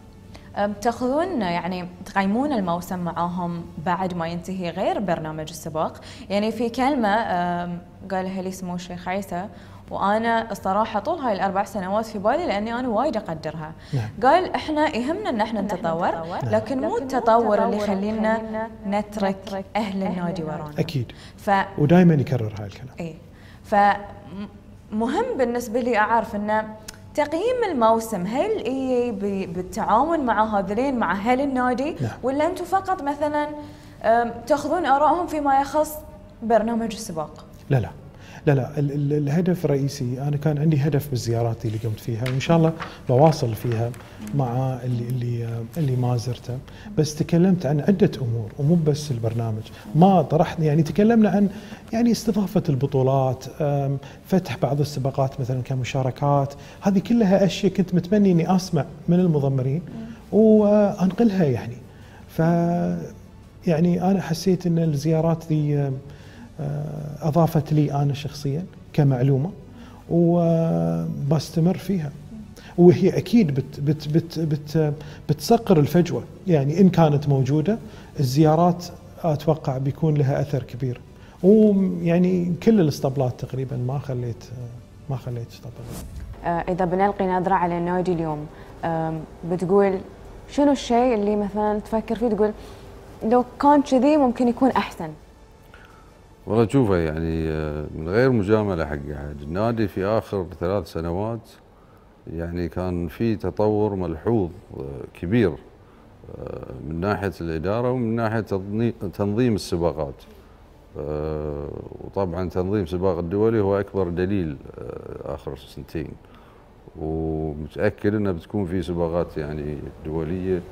تأخذون يعني تقيمون الموسم معاهم بعد ما ينتهي غير برنامج السباق؟ يعني في كلمة أم، قالها لي سمو الشيخ عيسى وأنا الصراحة طول هاي الأربع سنوات في بالي لأني أنا وايد أقدرها. نعم. قال إحنا يهمنا إن إحنا نتطور لكن مو التطور اللي يخلينا نترك أهل النادي ورانا. أكيد. ف ودائما يكرر هاي الكلام. اي فمهم بالنسبة لي أعرف انه تقييم الموسم هل إي بالتعاون مع هذولين مع أهل النادي؟ نعم. ولا أنتم فقط مثلا تأخذون آرائهم فيما يخص برنامج السباق؟ لا لا. لا لا ال- ال- الهدف الرئيسي أنا كان عندي هدف بالزيارات اللي قمت فيها وإن شاء الله بواصل فيها مع اللي اللي اللي ما زرته. بس تكلمت عن عدة أمور ومو بس البرنامج. ما طرحنا يعني تكلمنا عن يعني استضافة البطولات فتح بعض السباقات مثلا كمشاركات. هذه كلها أشياء كنت متمني إني أسمع من المضمرين وأنقلها يعني. ف يعني أنا حسيت إن الزيارات ذي أضافت لي أنا شخصيا كمعلومة وبستمر فيها. وهي أكيد بت بت بت بت بتصقر الفجوة. يعني إن كانت موجودة الزيارات أتوقع بيكون لها أثر كبير. ويعني كل الاسطبلات تقريبا ما خليت ما خليت اسطبل آه، إذا بنلقي نظرة على النادي اليوم بتقول شنو الشيء اللي مثلا تفكر فيه؟ تقول لو كان كذي ممكن يكون أحسن. والله تشوفه يعني آه، من غير مجاملة حق أحد. النادي في آخر ثلاث سنوات يعني كان في تطور ملحوظ آه، كبير آه، من ناحية الإدارة ومن ناحية تنظي- تنظيم السباقات. وطبعا تنظيم السباق الدولي هو أكبر دليل آخر سنتين. ومتأكد انها بتكون في سباقات يعني دولية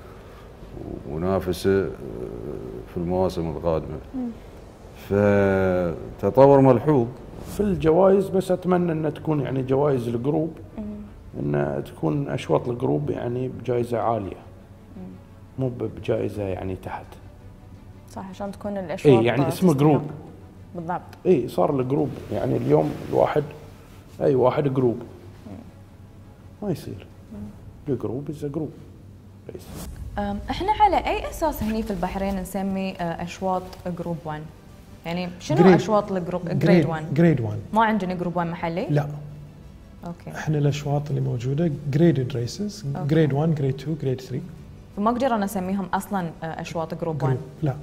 ومنافسه في المواسم القادمة. فتطور ملحوظ. في الجوائز بس أتمنى ان تكون يعني جوائز ال group ان تكون أشواط ال group يعني بجائزة عالية مو بجائزة يعني تحت. صح عشان تكون الأشواط اي يعني اسمه group. بالضبط. اي صار ال group. يعني اليوم الواحد أي واحد group. ما يصير. ال group is group إحنا على أي أساس هني في البحرين نسمي آه، أشواط group 1 يعني شنو Grade- أشواط ال group grade 1 grade 1 ما عندنا group 1 محلي؟ لا. okay. إحنا الأشواط اللي موجودة graded races grade 1 grade 2 grade 3 فما أقدر أنا أسميهم أصلا آه، أشواط group 1 group لا.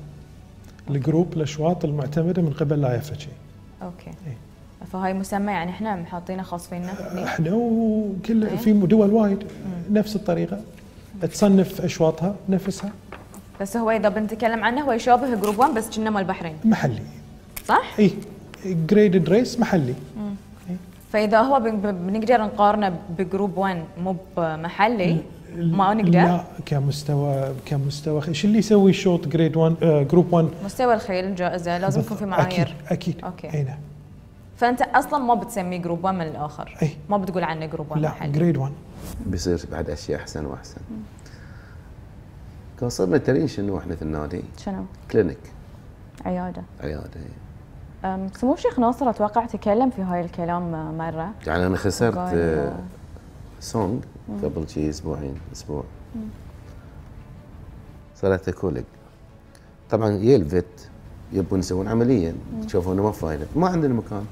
ال group الأشواط المعتمدة من قبل لا اف اتش okay. إيه. فهاي مسمى يعني إحنا حاطينه خاص فينا. هني؟ إحنا وكل إيه. في دول وايد. نفس الطريقة. تصنف أشواطها نفسها. بس هو إذا بنتكلم عنه هو يشابه group 1 بس كنا مال البحرين. محلي. صح؟ اي graded race محلي. فإذا هو بن- بن- بنقدر نقارنه ب group 1 مو بمحلي ما نقدر. لا كمستوى كمستوى شو اللي يسوي شوط grade 1 آه group 1 مستوى الخيل الجائزه لازم يكون في معايير. أكيد. أكيد okay. أي نعم. فأنت أصلا ما بتسميه group 1 من الآخر. أي. ما بتقول عنه group 1 لا محلي. grade 1 بيصير بعد أشياء أحسن وأحسن. كان صرنا ترين شنو إحنا في النادي. شنو؟ كلينيك. عيادة. عيادة. سمو الشيخ ناصر أتوقع تكلم في هاي الكلام مرة. يعني أنا خسرت آه، سونج قبل شي أسبوعين أسبوع. صارت كوليج طبعا يا الفيت يبون يسوون عمليه شوفوا إنه ما فايدة. ما عندنا مكان.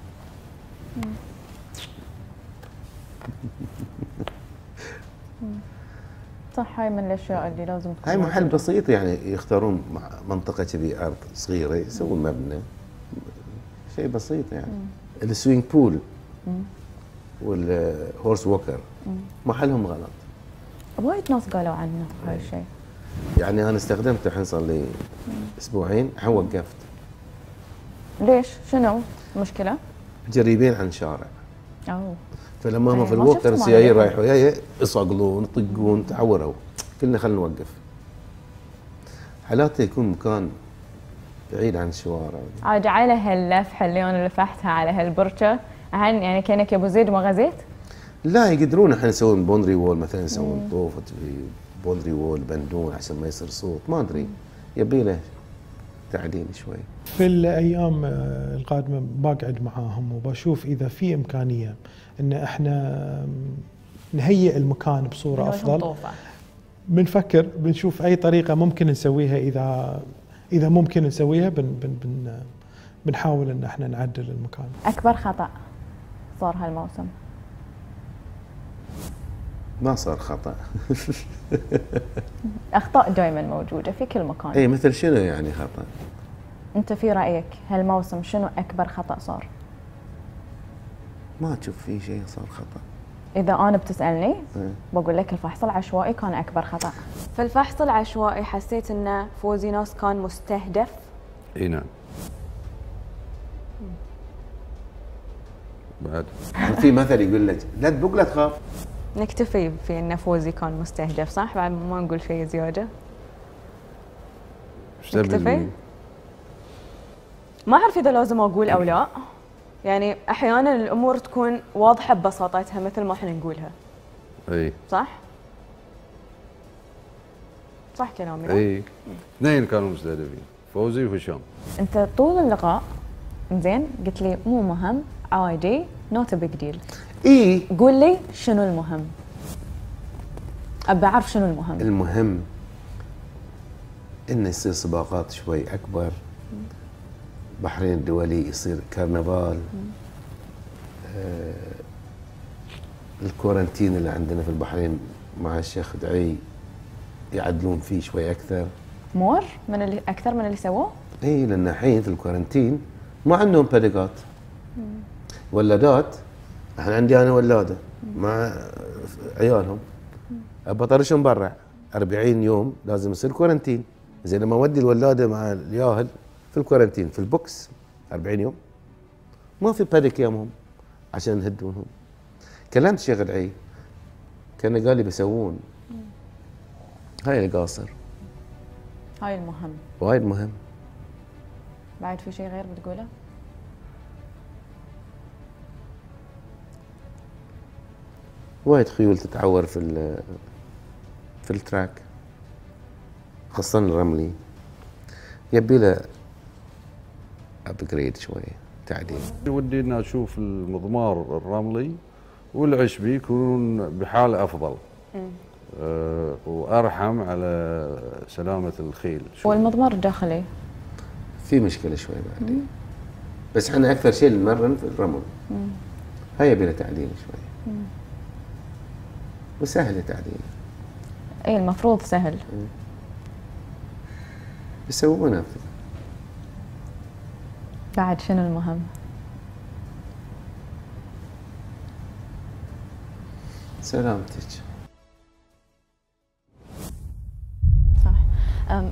صح هاي من الأشياء اللي لازم تكون هاي محل. بسيط يعني يختارون منطقة كذي أرض صغيرة يسوون مبنى. شيء بسيط يعني. ال swimming pool وال horse walker محلهم غلط. وايد ناس قالوا عنه هاي الشيء يعني أنا استخدمته الحين صار لي أسبوعين الحين وقفت. ليش؟ شنو؟ المشكلة؟ جريبين عن شارع. أوه. فلما هم إيه، في شفتهم السيايير. رايحوا وياي يصقلون يطقون تعوروا قلنا خلينا نوقف حالاته يكون مكان بعيد عن الشوارع عاد على هاللفحة اللي أنا لفحتها على هالبرشة هل يعني كأنك يا أبو زيد ما غزيت؟ لا يقدرون الحين يسوون boundary wall مثلا يسوون طوفة في boundary wall بندون عشان ما يصير صوت ما أدري يبي له تعديل شوي. في الأيام القادمة بقعد معاهم وبشوف إذا في إمكانية إن إحنا نهيئ المكان بصورة أفضل. بنفكر بنشوف أي طريقة ممكن نسويها إذا إذا ممكن نسويها بن بن بن بنحاول إن إحنا نعدل المكان. أكبر خطأ صار هالموسم. ما صار خطأ. أخطاء دائما موجودة في كل مكان. اي مثل شنو يعني خطأ؟ أنت في رأيك هالموسم شنو أكبر خطأ صار؟ ما تشوف في شيء صار خطأ. إذا أنا بتسألني إيه. بقول لك الفحص العشوائي كان أكبر خطأ. في الفحص العشوائي حسيت إن فوزي ناس كان مستهدف؟ إي نعم. بعد. في مثل يقول لك لا تبق لا تخاف. نكتفي في ان فوزي كان مستهدف صح؟ بعد ما نقول شيء تبي نكتفي؟ ما أعرف إذا لازم أقول أو لا. يعني أحيانا الأمور تكون واضحة ببساطتها مثل ما إحنا نقولها. إي. صح؟ صح كلامي لا؟ إي. اثنين كانوا مستهدفين. فوزي وهشام. أنت طول اللقاء زين؟ قلت لي مو مهم. عادي. not big deal اي قول لي شنو المهم؟ ابى أعرف شنو المهم. المهم انه يصير سباقات شوي أكبر. بحرين الدولي يصير كرنفال آه ال quarantine اللي عندنا في البحرين مع الشيخ دعيج يعدلون فيه شوي أكثر. more؟ من اللي أكثر من اللي سووه؟ اي لأن الحين في ال quarantine ما عندهم paddock ات ولادات الحين عندي أنا ولاده مع عيالهم. ابى أطرشهم برا. 40 يوم لازم يصير quarantine زين لما أودي الولاده مع الياهل في ال quarantine في ال box 40 يوم. ما في paddock يمهم عشان نهدونهم كلمت شيخ دعيج كان قال لي بيسوون. هاي القاصر. هاي المهم. وايد مهم. بعد في شيء غير بتقوله؟ وايد خيول تتعور في ال- في ال track خاصة الرملي يبي له upgrade شوي تعديل. ودي ان أشوف المضمار الرملي والعشبي يكونون بحال أفضل. أه وأرحم على سلامة الخيل شوي. والمضمار الداخلي. في مشكلة شوي بعد بس إحنا أكثر شيء نمرن في الرمل. هاي يبي تعديل شوي. وسهلة تعديل. اي المفروض سهل. يسوونها بعد شنو المهم؟ سلامتك.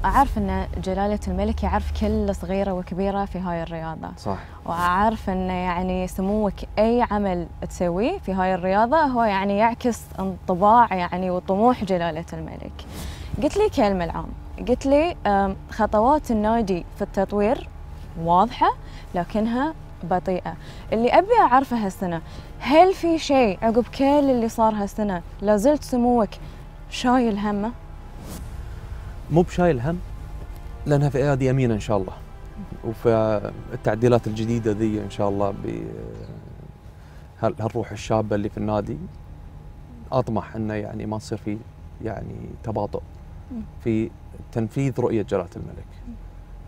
أعرف أن جلالة الملك يعرف كل صغيرة وكبيرة في هاي الرياضة. صح. وأعرف أن يعني سموك أي عمل تسويه في هاي الرياضة هو يعني يعكس انطباع يعني وطموح جلالة الملك. قلت لي كلمة العام قلت لي خطوات النادي في التطوير واضحة لكنها بطيئة. اللي أبي أعرفه هالسنة هل في شيء عقب كل اللي صار هالسنة لازلت سموك شايل همه؟ مو بشايل هم لأنها في ايادي امينه إن شاء الله. وفي التعديلات الجديدة ذي إن شاء الله ب هال- هالروح الشابة اللي في النادي أطمح إنه يعني ما تصير في يعني تباطؤ في تنفيذ رؤية جلاله الملك.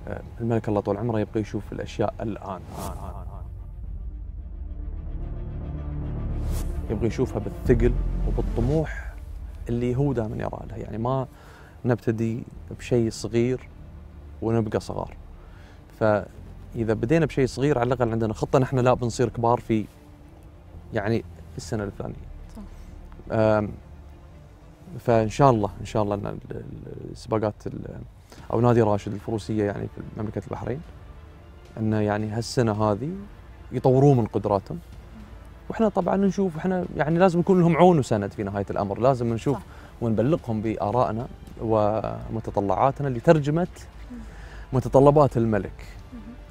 آه، الملك الله طول عمره يبقى يشوف الأشياء الآن. يبغى يشوفها بالثقل وبالطموح اللي هو دائما يرى له. يعني ما نبتدي بشيء صغير ونبقى صغار. فإذا بدينا بشيء صغير على الأقل عندنا خطة نحن لا بنصير كبار في يعني السنة الفلانية. أم، فإن شاء الله إن شاء الله ال- السباقات ال- أو نادي راشد الفروسية يعني في مملكة البحرين انه يعني هالسنة هذه يطورون من قدراتهم. وإحنا طبعا نشوف إحنا يعني لازم يكون لهم عون وسند في نهاية الأمر. لازم نشوف صح. ونبلغهم بآرائنا ومتطلعاتنا لترجمه متطلبات الملك.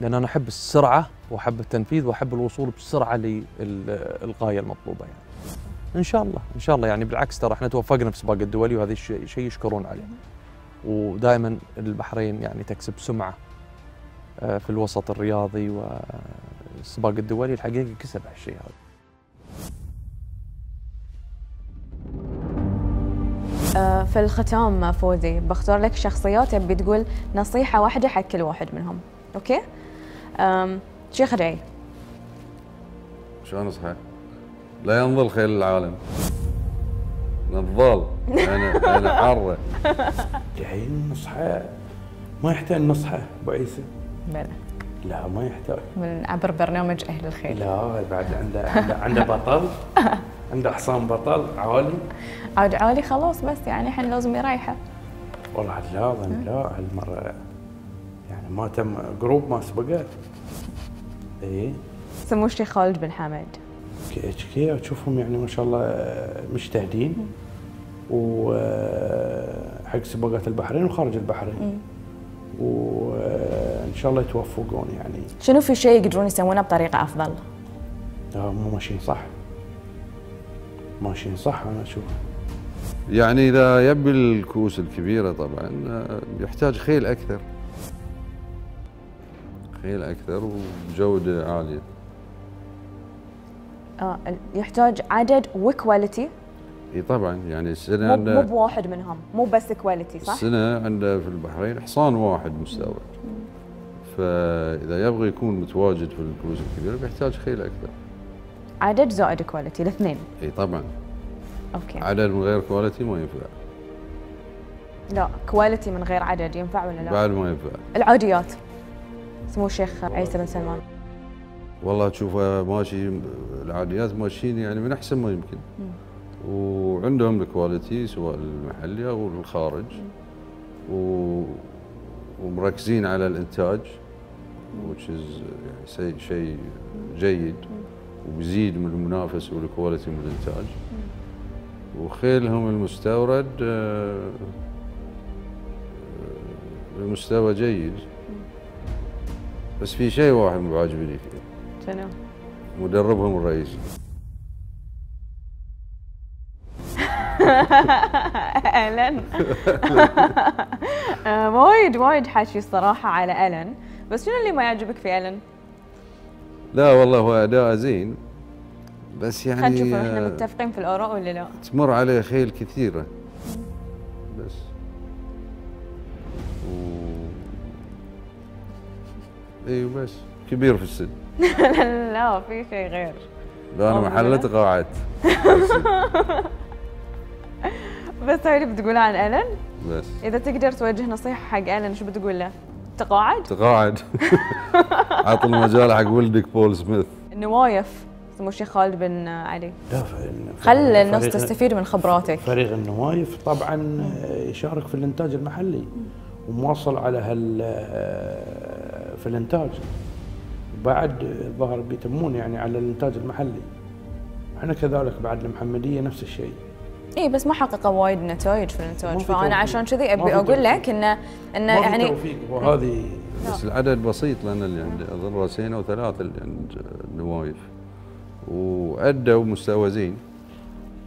لأن أنا أحب السرعة وأحب التنفيذ وأحب الوصول بسرعة للغاية المطلوبة يعني. إن شاء الله إن شاء الله يعني بالعكس ترى إحنا توفقنا في السباق الدولي وهذا الشيء شيء يشكرون عليه. ودائما البحرين يعني تكسب سمعة آه، في الوسط الرياضي والسباق الدولي الحقيقة كسب هالشيء هذا. في الختام فوزي بختار لك شخصيات يبي تقول نصيحة واحدة حق كل واحد منهم. أوكي؟ شيخ رعي. شلون أصحى؟ لا ينظل خيل العالم نضال أنا أنا حاره جايين نصحى. ما يحتاج نصحى أبو عيسى. بلى. لا ما يحتاج. من عبر برنامج أهل الخير. لا بعد عنده عنده, عنده بطل. عنده حصان بطل عالي. عاد عالي خلاص بس يعني الحين لازم يريحه. والله لا لا هالمرة يعني ما تم group ما سبقت اي سمو الشيخ خالد بن حمد. اتش كي؟ تشوفهم يعني ما شاء الله آه، مجتهدين. وحق سباقات البحرين وخارج البحرين. وان شاء الله يتوفقون يعني. شنو في شيء يقدرون يسوونه بطريقة أفضل؟ آه، مو ماشيين صح. ماشيين صح أنا أشوف. يعني إذا يبي الكوس الكبيرة طبعا آه، يحتاج خيل أكثر. خيل أكثر وبجوده عالية. آه يحتاج عدد و quality إي طبعا يعني السنة مو مو بواحد منهم مو بس quality صح؟ السنة عنده في البحرين حصان واحد مستورد. فإذا يبغى يكون متواجد في الكوس الكبيرة بيحتاج خيل أكثر. عدد زائد quality الاثنين إي طبعا. okay. عدد من غير quality ما ينفع. لا quality من غير عدد ينفع ولا لا؟ بعد ما ينفع. العاديات سمو الشيخ عيسى بن سلمان. والله تشوفه ماشي العاديات ماشيين يعني من أحسن ما يمكن. وعندهم ال quality سواء المحلي أو الخارج. و... ومركزين على الإنتاج which is يعني شيء شيء جيد. وبيزيد من المنافسة والكواليتي من الإنتاج. وخيلهم المستورد آه، آه، بمستوى جيد. بس في شيء واحد مو عاجبني فيه. شنو؟ مدربهم الرئيسي ألن. آه، وايد وايد حكي الصراحة على ألن. بس شنو اللي ما يعجبك في ألن؟ لا والله هو أداء زين بس يعني خلينا نشوف إحنا آه، متفقين في الآراء ولا لا؟ تمر عليه خيل كثيرة بس و... أيوه بس كبير في السن لا في شيء غير لا أنا. محلت قاعدت بس هاي اللي بتقولها عن ألن؟ بس إذا تقدر توجه نصيحة حق ألن شو بتقول له؟ تقاعد؟ تقاعد. عط المجال حق ولدك بول سميث. النوايف سمو الشيخ خالد بن علي. خل الناس تستفيد من خبراتك. فريق النوايف طبعا يشارك في الإنتاج المحلي ومواصل على هال في الإنتاج. وبعد الظاهر بيتمون يعني على الإنتاج المحلي. إحنا كذلك بعد المحمديه نفس الشيء. اي بس ما حققوا وايد نتائج في في فأنا توفيق. عشان كذي أبي أقول. لك انه إنه يعني توفيق. وهذه بس العدد بسيط لأن اللي عند أظن راسين أو ثلاثة اللي عند النوايف وادوا مستوى زين.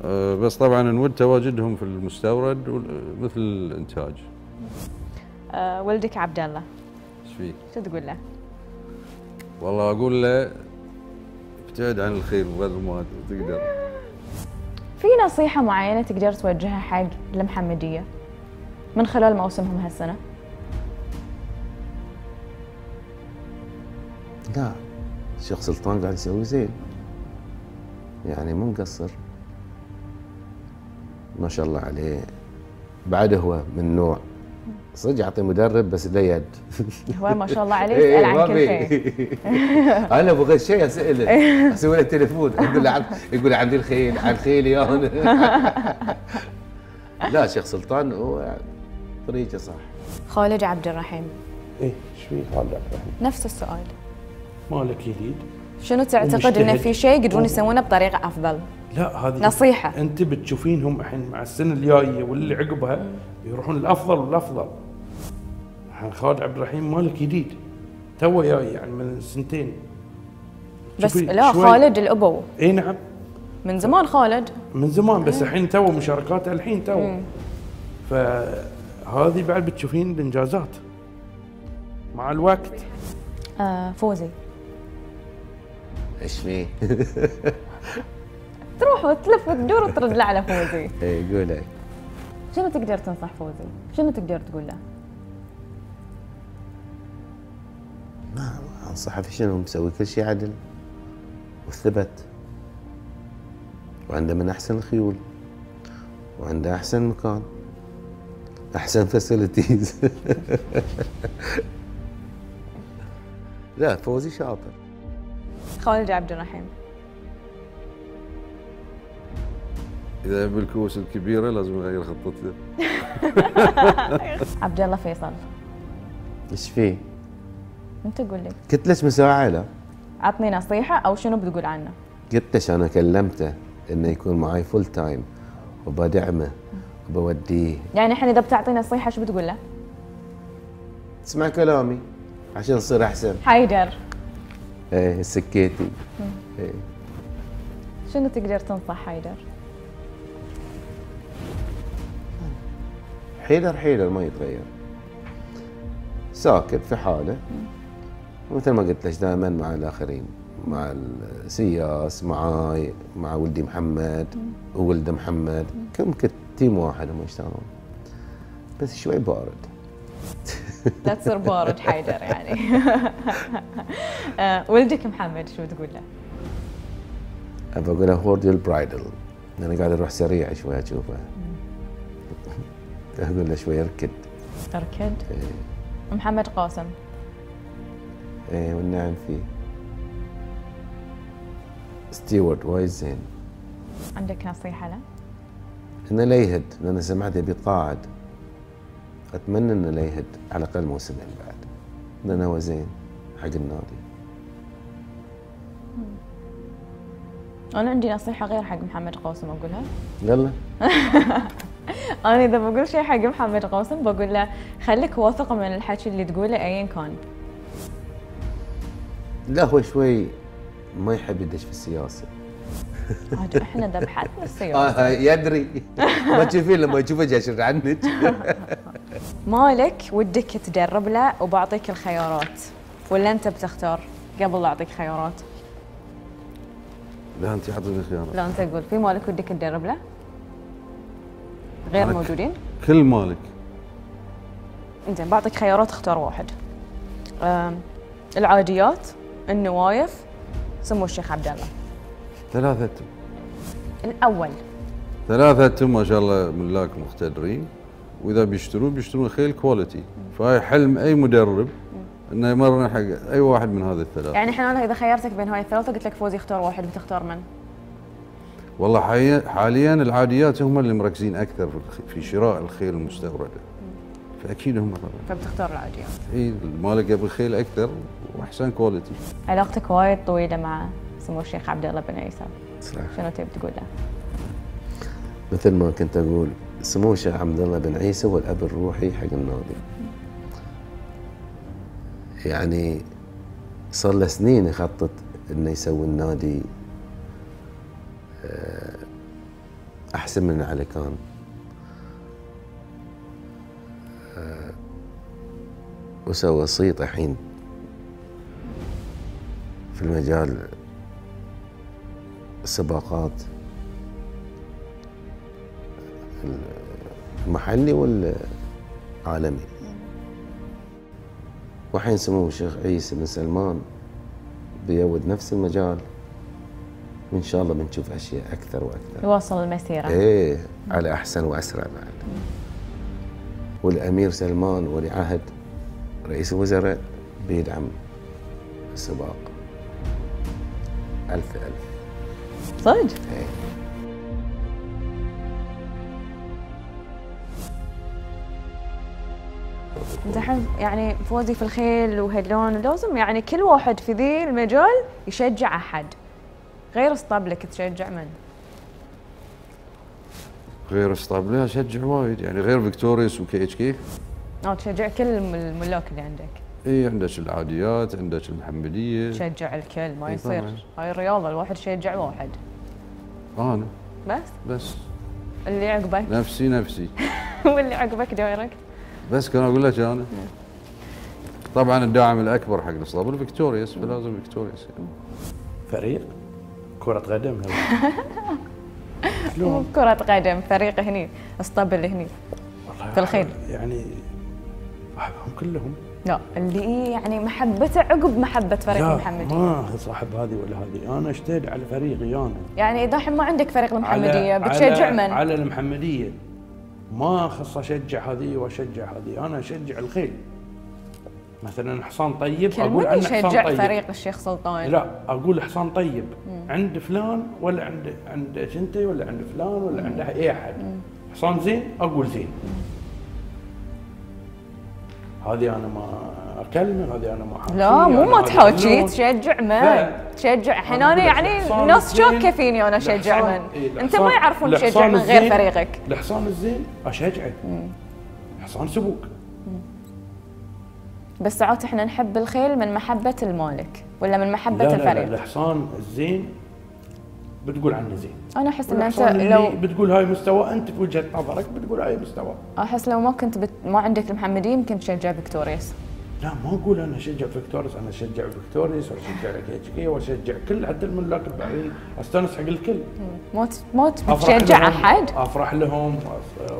أه، بس طبعا نود تواجدهم في المستورد مثل الإنتاج. آه ولدك عبد الله. إيش فيه؟ شو تقول له؟ والله أقول له ابتعد عن الخير بقدر ما تقدر. في نصيحة معينة تقدر توجهها حق المحمدية من خلال موسمهم هالسنة؟ لا الشيخ سلطان قاعد يسوي زين. يعني مو مقصر. ما شاء الله عليه. بعد هو من نوع صدق يعطي مدرب بس لا يد. هو ما شاء الله عليه إيه، يسأل ما عن كل في. شيء. أنا بغيت شيء أسأله. أسوي له تليفون يقول له عن- يقول له عندي الخيل عن خيلي أنا لا شيخ سلطان هو طريقة صح. خالد عبد الرحيم. إيه إيش فيه خالد عبد الرحيم؟ نفس السؤال. مالك جديد؟ شنو تعتقد. إنه في شيء يقدرون يسوونه بطريقة أفضل؟ لا هذه نصيحة. أنت بتشوفينهم الحين مع السنة الجايه واللي عقبها يروحون الأفضل والأفضل. الحين خالد عبد الرحيم مالك جديد تو جاي يعني من سنتين. بس لا شوي- خالد الأبو. إي نعم. من زمان خالد. من زمان بس الحين تو مشاركاته الحين تو فهذه بعد بتشوفين الإنجازات. مع الوقت. آه فوزي. إيش فيه؟ تروح وتلف وتدور وترد له على فوزي. اي قولي شنو تقدر تنصح فوزي؟ شنو تقدر تقول له؟ ما انصحه في شنو؟ مسوي كل شيء عدل وثبت. وعنده من أحسن الخيول وعنده أحسن مكان أحسن فاسيلتيز لا فوزي شاطر. خالد عبد الرحيم. إذا يبي الكؤوس الكبيرة لازم يغير خطته عبد الله فيصل إيش فيه؟ انت قول لي قلت ليش مساعة له؟ عطني نصيحة أو شنو بتقول عنه؟ قلت ليش أنا كلمته إنه يكون معي full time وبدعمه وبوديه يعني الحين إذا بتعطي نصيحة شو بتقول له؟ اسمع كلامي عشان نصير أحسن حيدر إيه سكيتي إيه شنو تقدر تنصح حيدر؟ حيدر حيدر ما يتغير. ساكت في حاله. مثل ما قلت لك دائما مع الآخرين مع السياس معاي مع ولدي محمد وولده محمد. كم كت تيم واحد هم يشتغلون. بس شوي بارد. لا تصير بارد حيدر يعني. آه، ولدك محمد شو تقول له؟ ابى أقول له هورد البرايدل أنا قاعد أروح سريع شوي أشوفه. أقول له شوي أركد. أركد؟ محمد قاسم. إيه والنعم فيه ستيوارد وايد زين؟ عندك نصيحة له؟ إنه لا يهد لأن سمعت يبي يتقاعد أتمنى إنه لا يهد على الأقل موسمين بعد. لأنه هو زين حق النادي. أنا عندي نصيحة غير حق محمد قاسم أقولها. يلا. أنا إذا بقول شيء حق محمد قاسم بقول له خليك واثق من الحكي اللي تقوله ايا كان. لا هو شوي ما يحب يدش في السياسة. عاد إحنا ذبحتنا السيارة آه يدري. ما تشوفين لما يشوفه جاشر عنك. مالك ودك تدرب له وبعطيك الخيارات. ولا أنت بتختار؟ قبل لا أعطيك خيارات. لا أنت اعطيني خيارات. لا أنت قول. في مالك ودك تدرب له؟ غير موجودين؟ كل مالك. زين بعطيك خيارات اختار واحد. العاديات النوايف سمو الشيخ عبد الله. ثلاثة. الأول. ثلاثة ما شاء الله ملاك مقتدرين وإذا بيشترون بيشترون خيل quality فهاي حلم أي مدرب إنه يمرن حق أي واحد من هذه الثلاث يعني الحين أنا إذا خيرتك بين هاي الثلاثة قلت لك فوزي اختار واحد بتختار من؟ والله حاليا حاليا العاديات هم اللي مركزين أكثر في شراء الخيل المستورده فأكيد هم طبعا. فبتختار العاديات. إي المالك يبغى خيل أكثر وأحسن quality علاقتك وايد طويلة مع سمو الشيخ عبد الله بن عيسى. صح. شنو تبي تقول له؟ مثل ما كنت أقول سمو الشيخ عبد الله بن عيسى هو الأب الروحي حق النادي يعني صار له سنين يخطط إنه يسوي النادي أحسن من على كان. وسوى صيت الحين في المجال السباقات. المحلي والعالمي. وحين سمو الشيخ عيسى بن سلمان بيود نفس المجال. وان شاء الله بنشوف أشياء أكثر وأكثر. يواصل المسيرة. إيه على أحسن وأسرع بعد. والأمير سلمان ولي عهد رئيس الوزراء بيدعم السباق. ألف ألف. صدق؟ إنت الحين يعني فوزي في الخيل وهاللون لازم يعني كل واحد في ذي المجال يشجع أحد. غير اسطبلك تشجع من؟ غير اسطبلها اشجع وايد. يعني غير Victorious و KHK. أو تشجع كل الم- الملاك اللي عندك. إي عندك العاديات عندك المحمدية. تشجع الكل ما يصير. هاي الرياضة الواحد يشجع واحد. أنا. بس؟ بس. اللي عقبك نفسي نفسي. واللي عقبك direct. بس كان أقول لك أنا. طبعا الداعم الأكبر حق الأسطبل Victorious فلازم Victorious. يعني. فريق؟ كرة قدم مو؟ كرة قدم فريق هني اسطبل هني في الخيل. يعني أحبهم كلهم. لا اللي يعني محبته عقب محبة فريق لا المحمدية ما صاحب هذه ولا هذه. أنا اشتهد على فريقي أنا. يعني إذا الحين ما عندك فريق المحمدية على بتشجع على من؟ على المحمدية. ما خص أشجع هذه وأشجع هذه. أنا أشجع الخيل. مثلا حصان طيب أقول عنه حصان يشجع طيب. فريق الشيخ سلطان. لا أقول حصان طيب. عند فلان ولا عند عندك أنت ولا عند فلان ولا عند أي أحد. حصان زين؟ أقول زين. هذه أنا ما أكلمه هذه أنا ما حاكيه لا مو ما تحاكي. تشجع من. تشجع. الحين أنا يعني الزين- شاكه فيني أنا أشجع من؟ إيه، أنت ما يعرفون تشجع من غير فريقك. الحصان الزين أشجعه. حصان سبوق بس ساعات إحنا نحب الخيل من محبة المالك ولا من محبة لا لا, لا الفريق؟ الحصان الزين بتقول عنه زين. أنا أحس إن أنت لو بتقول هاي مستوى أنت في وجهة نظرك بتقول هاي مستوى. أحس لو ما كنت بت... ما عندك المحمدية يمكن تشجع Victorious. لا ما أقول أنا أشجع Victorious أنا أشجع Victorious واشجع HK واشجع كل حتى الملاك الباقيين أستانس حق الكل. ما ت... ما ت- أفرح بتشجع لهم- أحد؟ أفرح لهم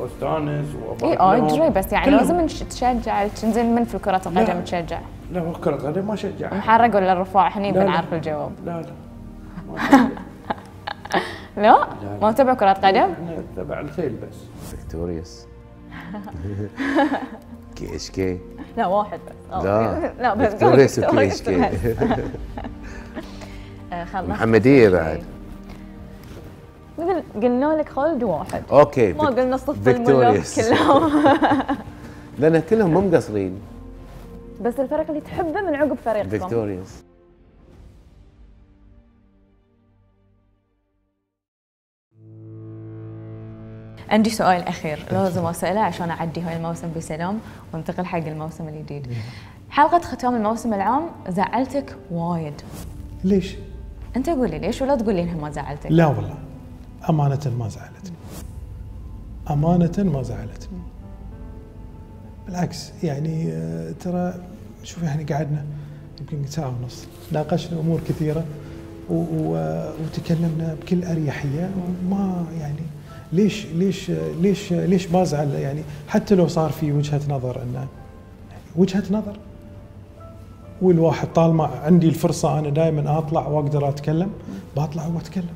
واستانس اي. ادري بس يعني كلهم. لازم تشجع. تنزل من في كرة القدم. تشجع. لا هو كرة قدم ما أشجع. محرق ولا الرفاع هني لا، لا. بنعرف الجواب. لا لا. ما. لا؟ ما تبع كرة قدم تبع الخيل بس. Victorious. KHK لا واحد بس. آه. لا. لا بس H Victorious K بس. آه، خلصت. محمدية بعد. مثل قلنا لك خالد واحد. أوكي ما قلنا صف الملوك. كلهم. لأن كلهم مو مقصرين. بس الفريق اللي تحبه من عقب فريقكم. Victorious عندي سؤال أخير لازم أسأله عشان أعدي هاي الموسم بسلام. وانتقل حق الموسم الجديد حلقة ختام الموسم العام زعلتك وايد؟ ليش؟ أنت قول لي ليش ولا تقول لي انها ما زعلتك؟ لا والله أمانة ما زعلتني. أمانة ما زعلتني. بالعكس يعني آه، ترى شوف إحنا قعدنا يمكن ساعة ونص ناقشنا أمور كثيرة و- و- وتكلمنا بكل أريحية وما يعني ليش ليش ليش ليش بزعل يعني حتى لو صار في وجهة نظر انه وجهة نظر؟ والواحد طالما عندي الفرصة أنا دائما أطلع وأقدر أتكلم بطلع وأتكلم.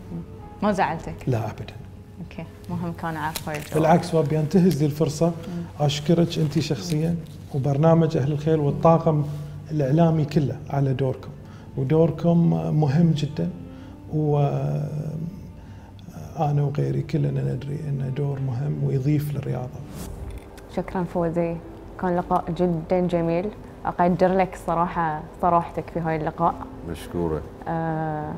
ما زعلتك؟ لا أبدا. أوكي مهم كان الجواب بالعكس وأبي أنتهز ذي الفرصة. أشكرك أنت شخصيا وبرنامج أهل الخير والطاقم الإعلامي كله على دوركم. ودوركم مهم جدا و أنا وغيري كلنا ندري انه دور مهم ويضيف للرياضة. شكرا فوزي. كان لقاء جدا جميل. أقدر لك صراحة صراحتك في هاي اللقاء. مشكورة. آه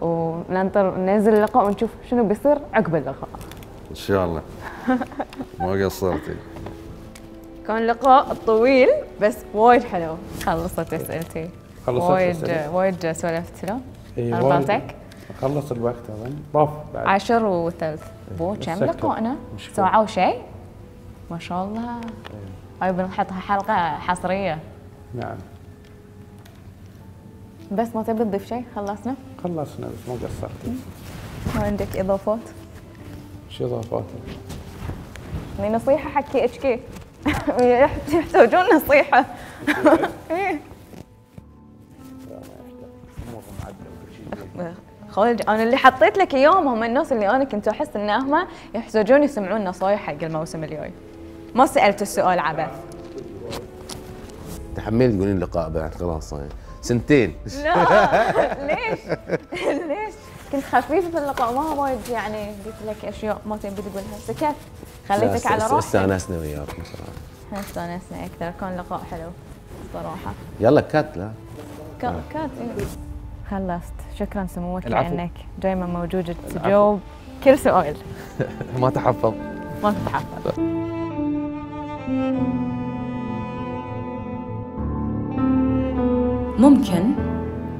وننطر ننزل اللقاء ونشوف شنو بيصير عقب اللقاء. إن شاء الله. ما قصرتي. كان لقاء طويل بس وايد حلو. خلصت أسئلتي. خلصت وايد؟ وايد سولفت له. إيه، وايد. بعطيك؟ خلص الوقت اظن طاف بعد. عشر وثلث بو كم؟ مشكور. ساعة وشي؟ ما شاء الله. هاي بنحطها حلقة حصرية. نعم. بس ما تبي تضيف شيء؟ خلصنا؟ خلصنا بس ما قصرت. ما عندك إضافات؟ شو إضافات. يعني نصيحة حق KHK؟ يحتاجون نصيحة. إيه. خالد أنا اللي حطيت لك إياهم هم الناس اللي أنا كنت أحس إن هم يحتاجون يسمعون نصايح حق الموسم الجاي. ما سألت السؤال عبث. تحملت تقولين لقاء بعد خلاص يعني سنتين. لا. ليش؟ ليش؟ كنت خفيفة في اللقاء ما وايد يعني قلت لك أشياء ما تبي تقولها. سكت. خليتك على راحتك استانسنا وياكم صراحة استانسنا أكثر. كان لقاء حلو صراحة. يلا كات لا. كات كات إيه. خلصت شكرا سموك العفو. لانك دائما موجود تجاوب كل سؤال ما تحفظ. ما تتحفظ ممكن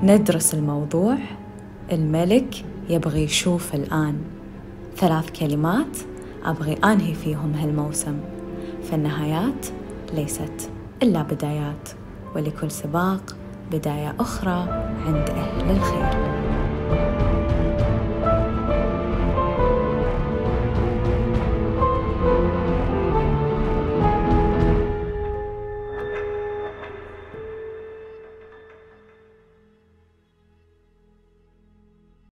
ندرس الموضوع الملك يبغي يشوف الآن. ثلاث كلمات أبغي أنهي فيهم هالموسم. فالنهايات ليست إلا بدايات ولكل سباق بداية أخرى عند أهل الخير.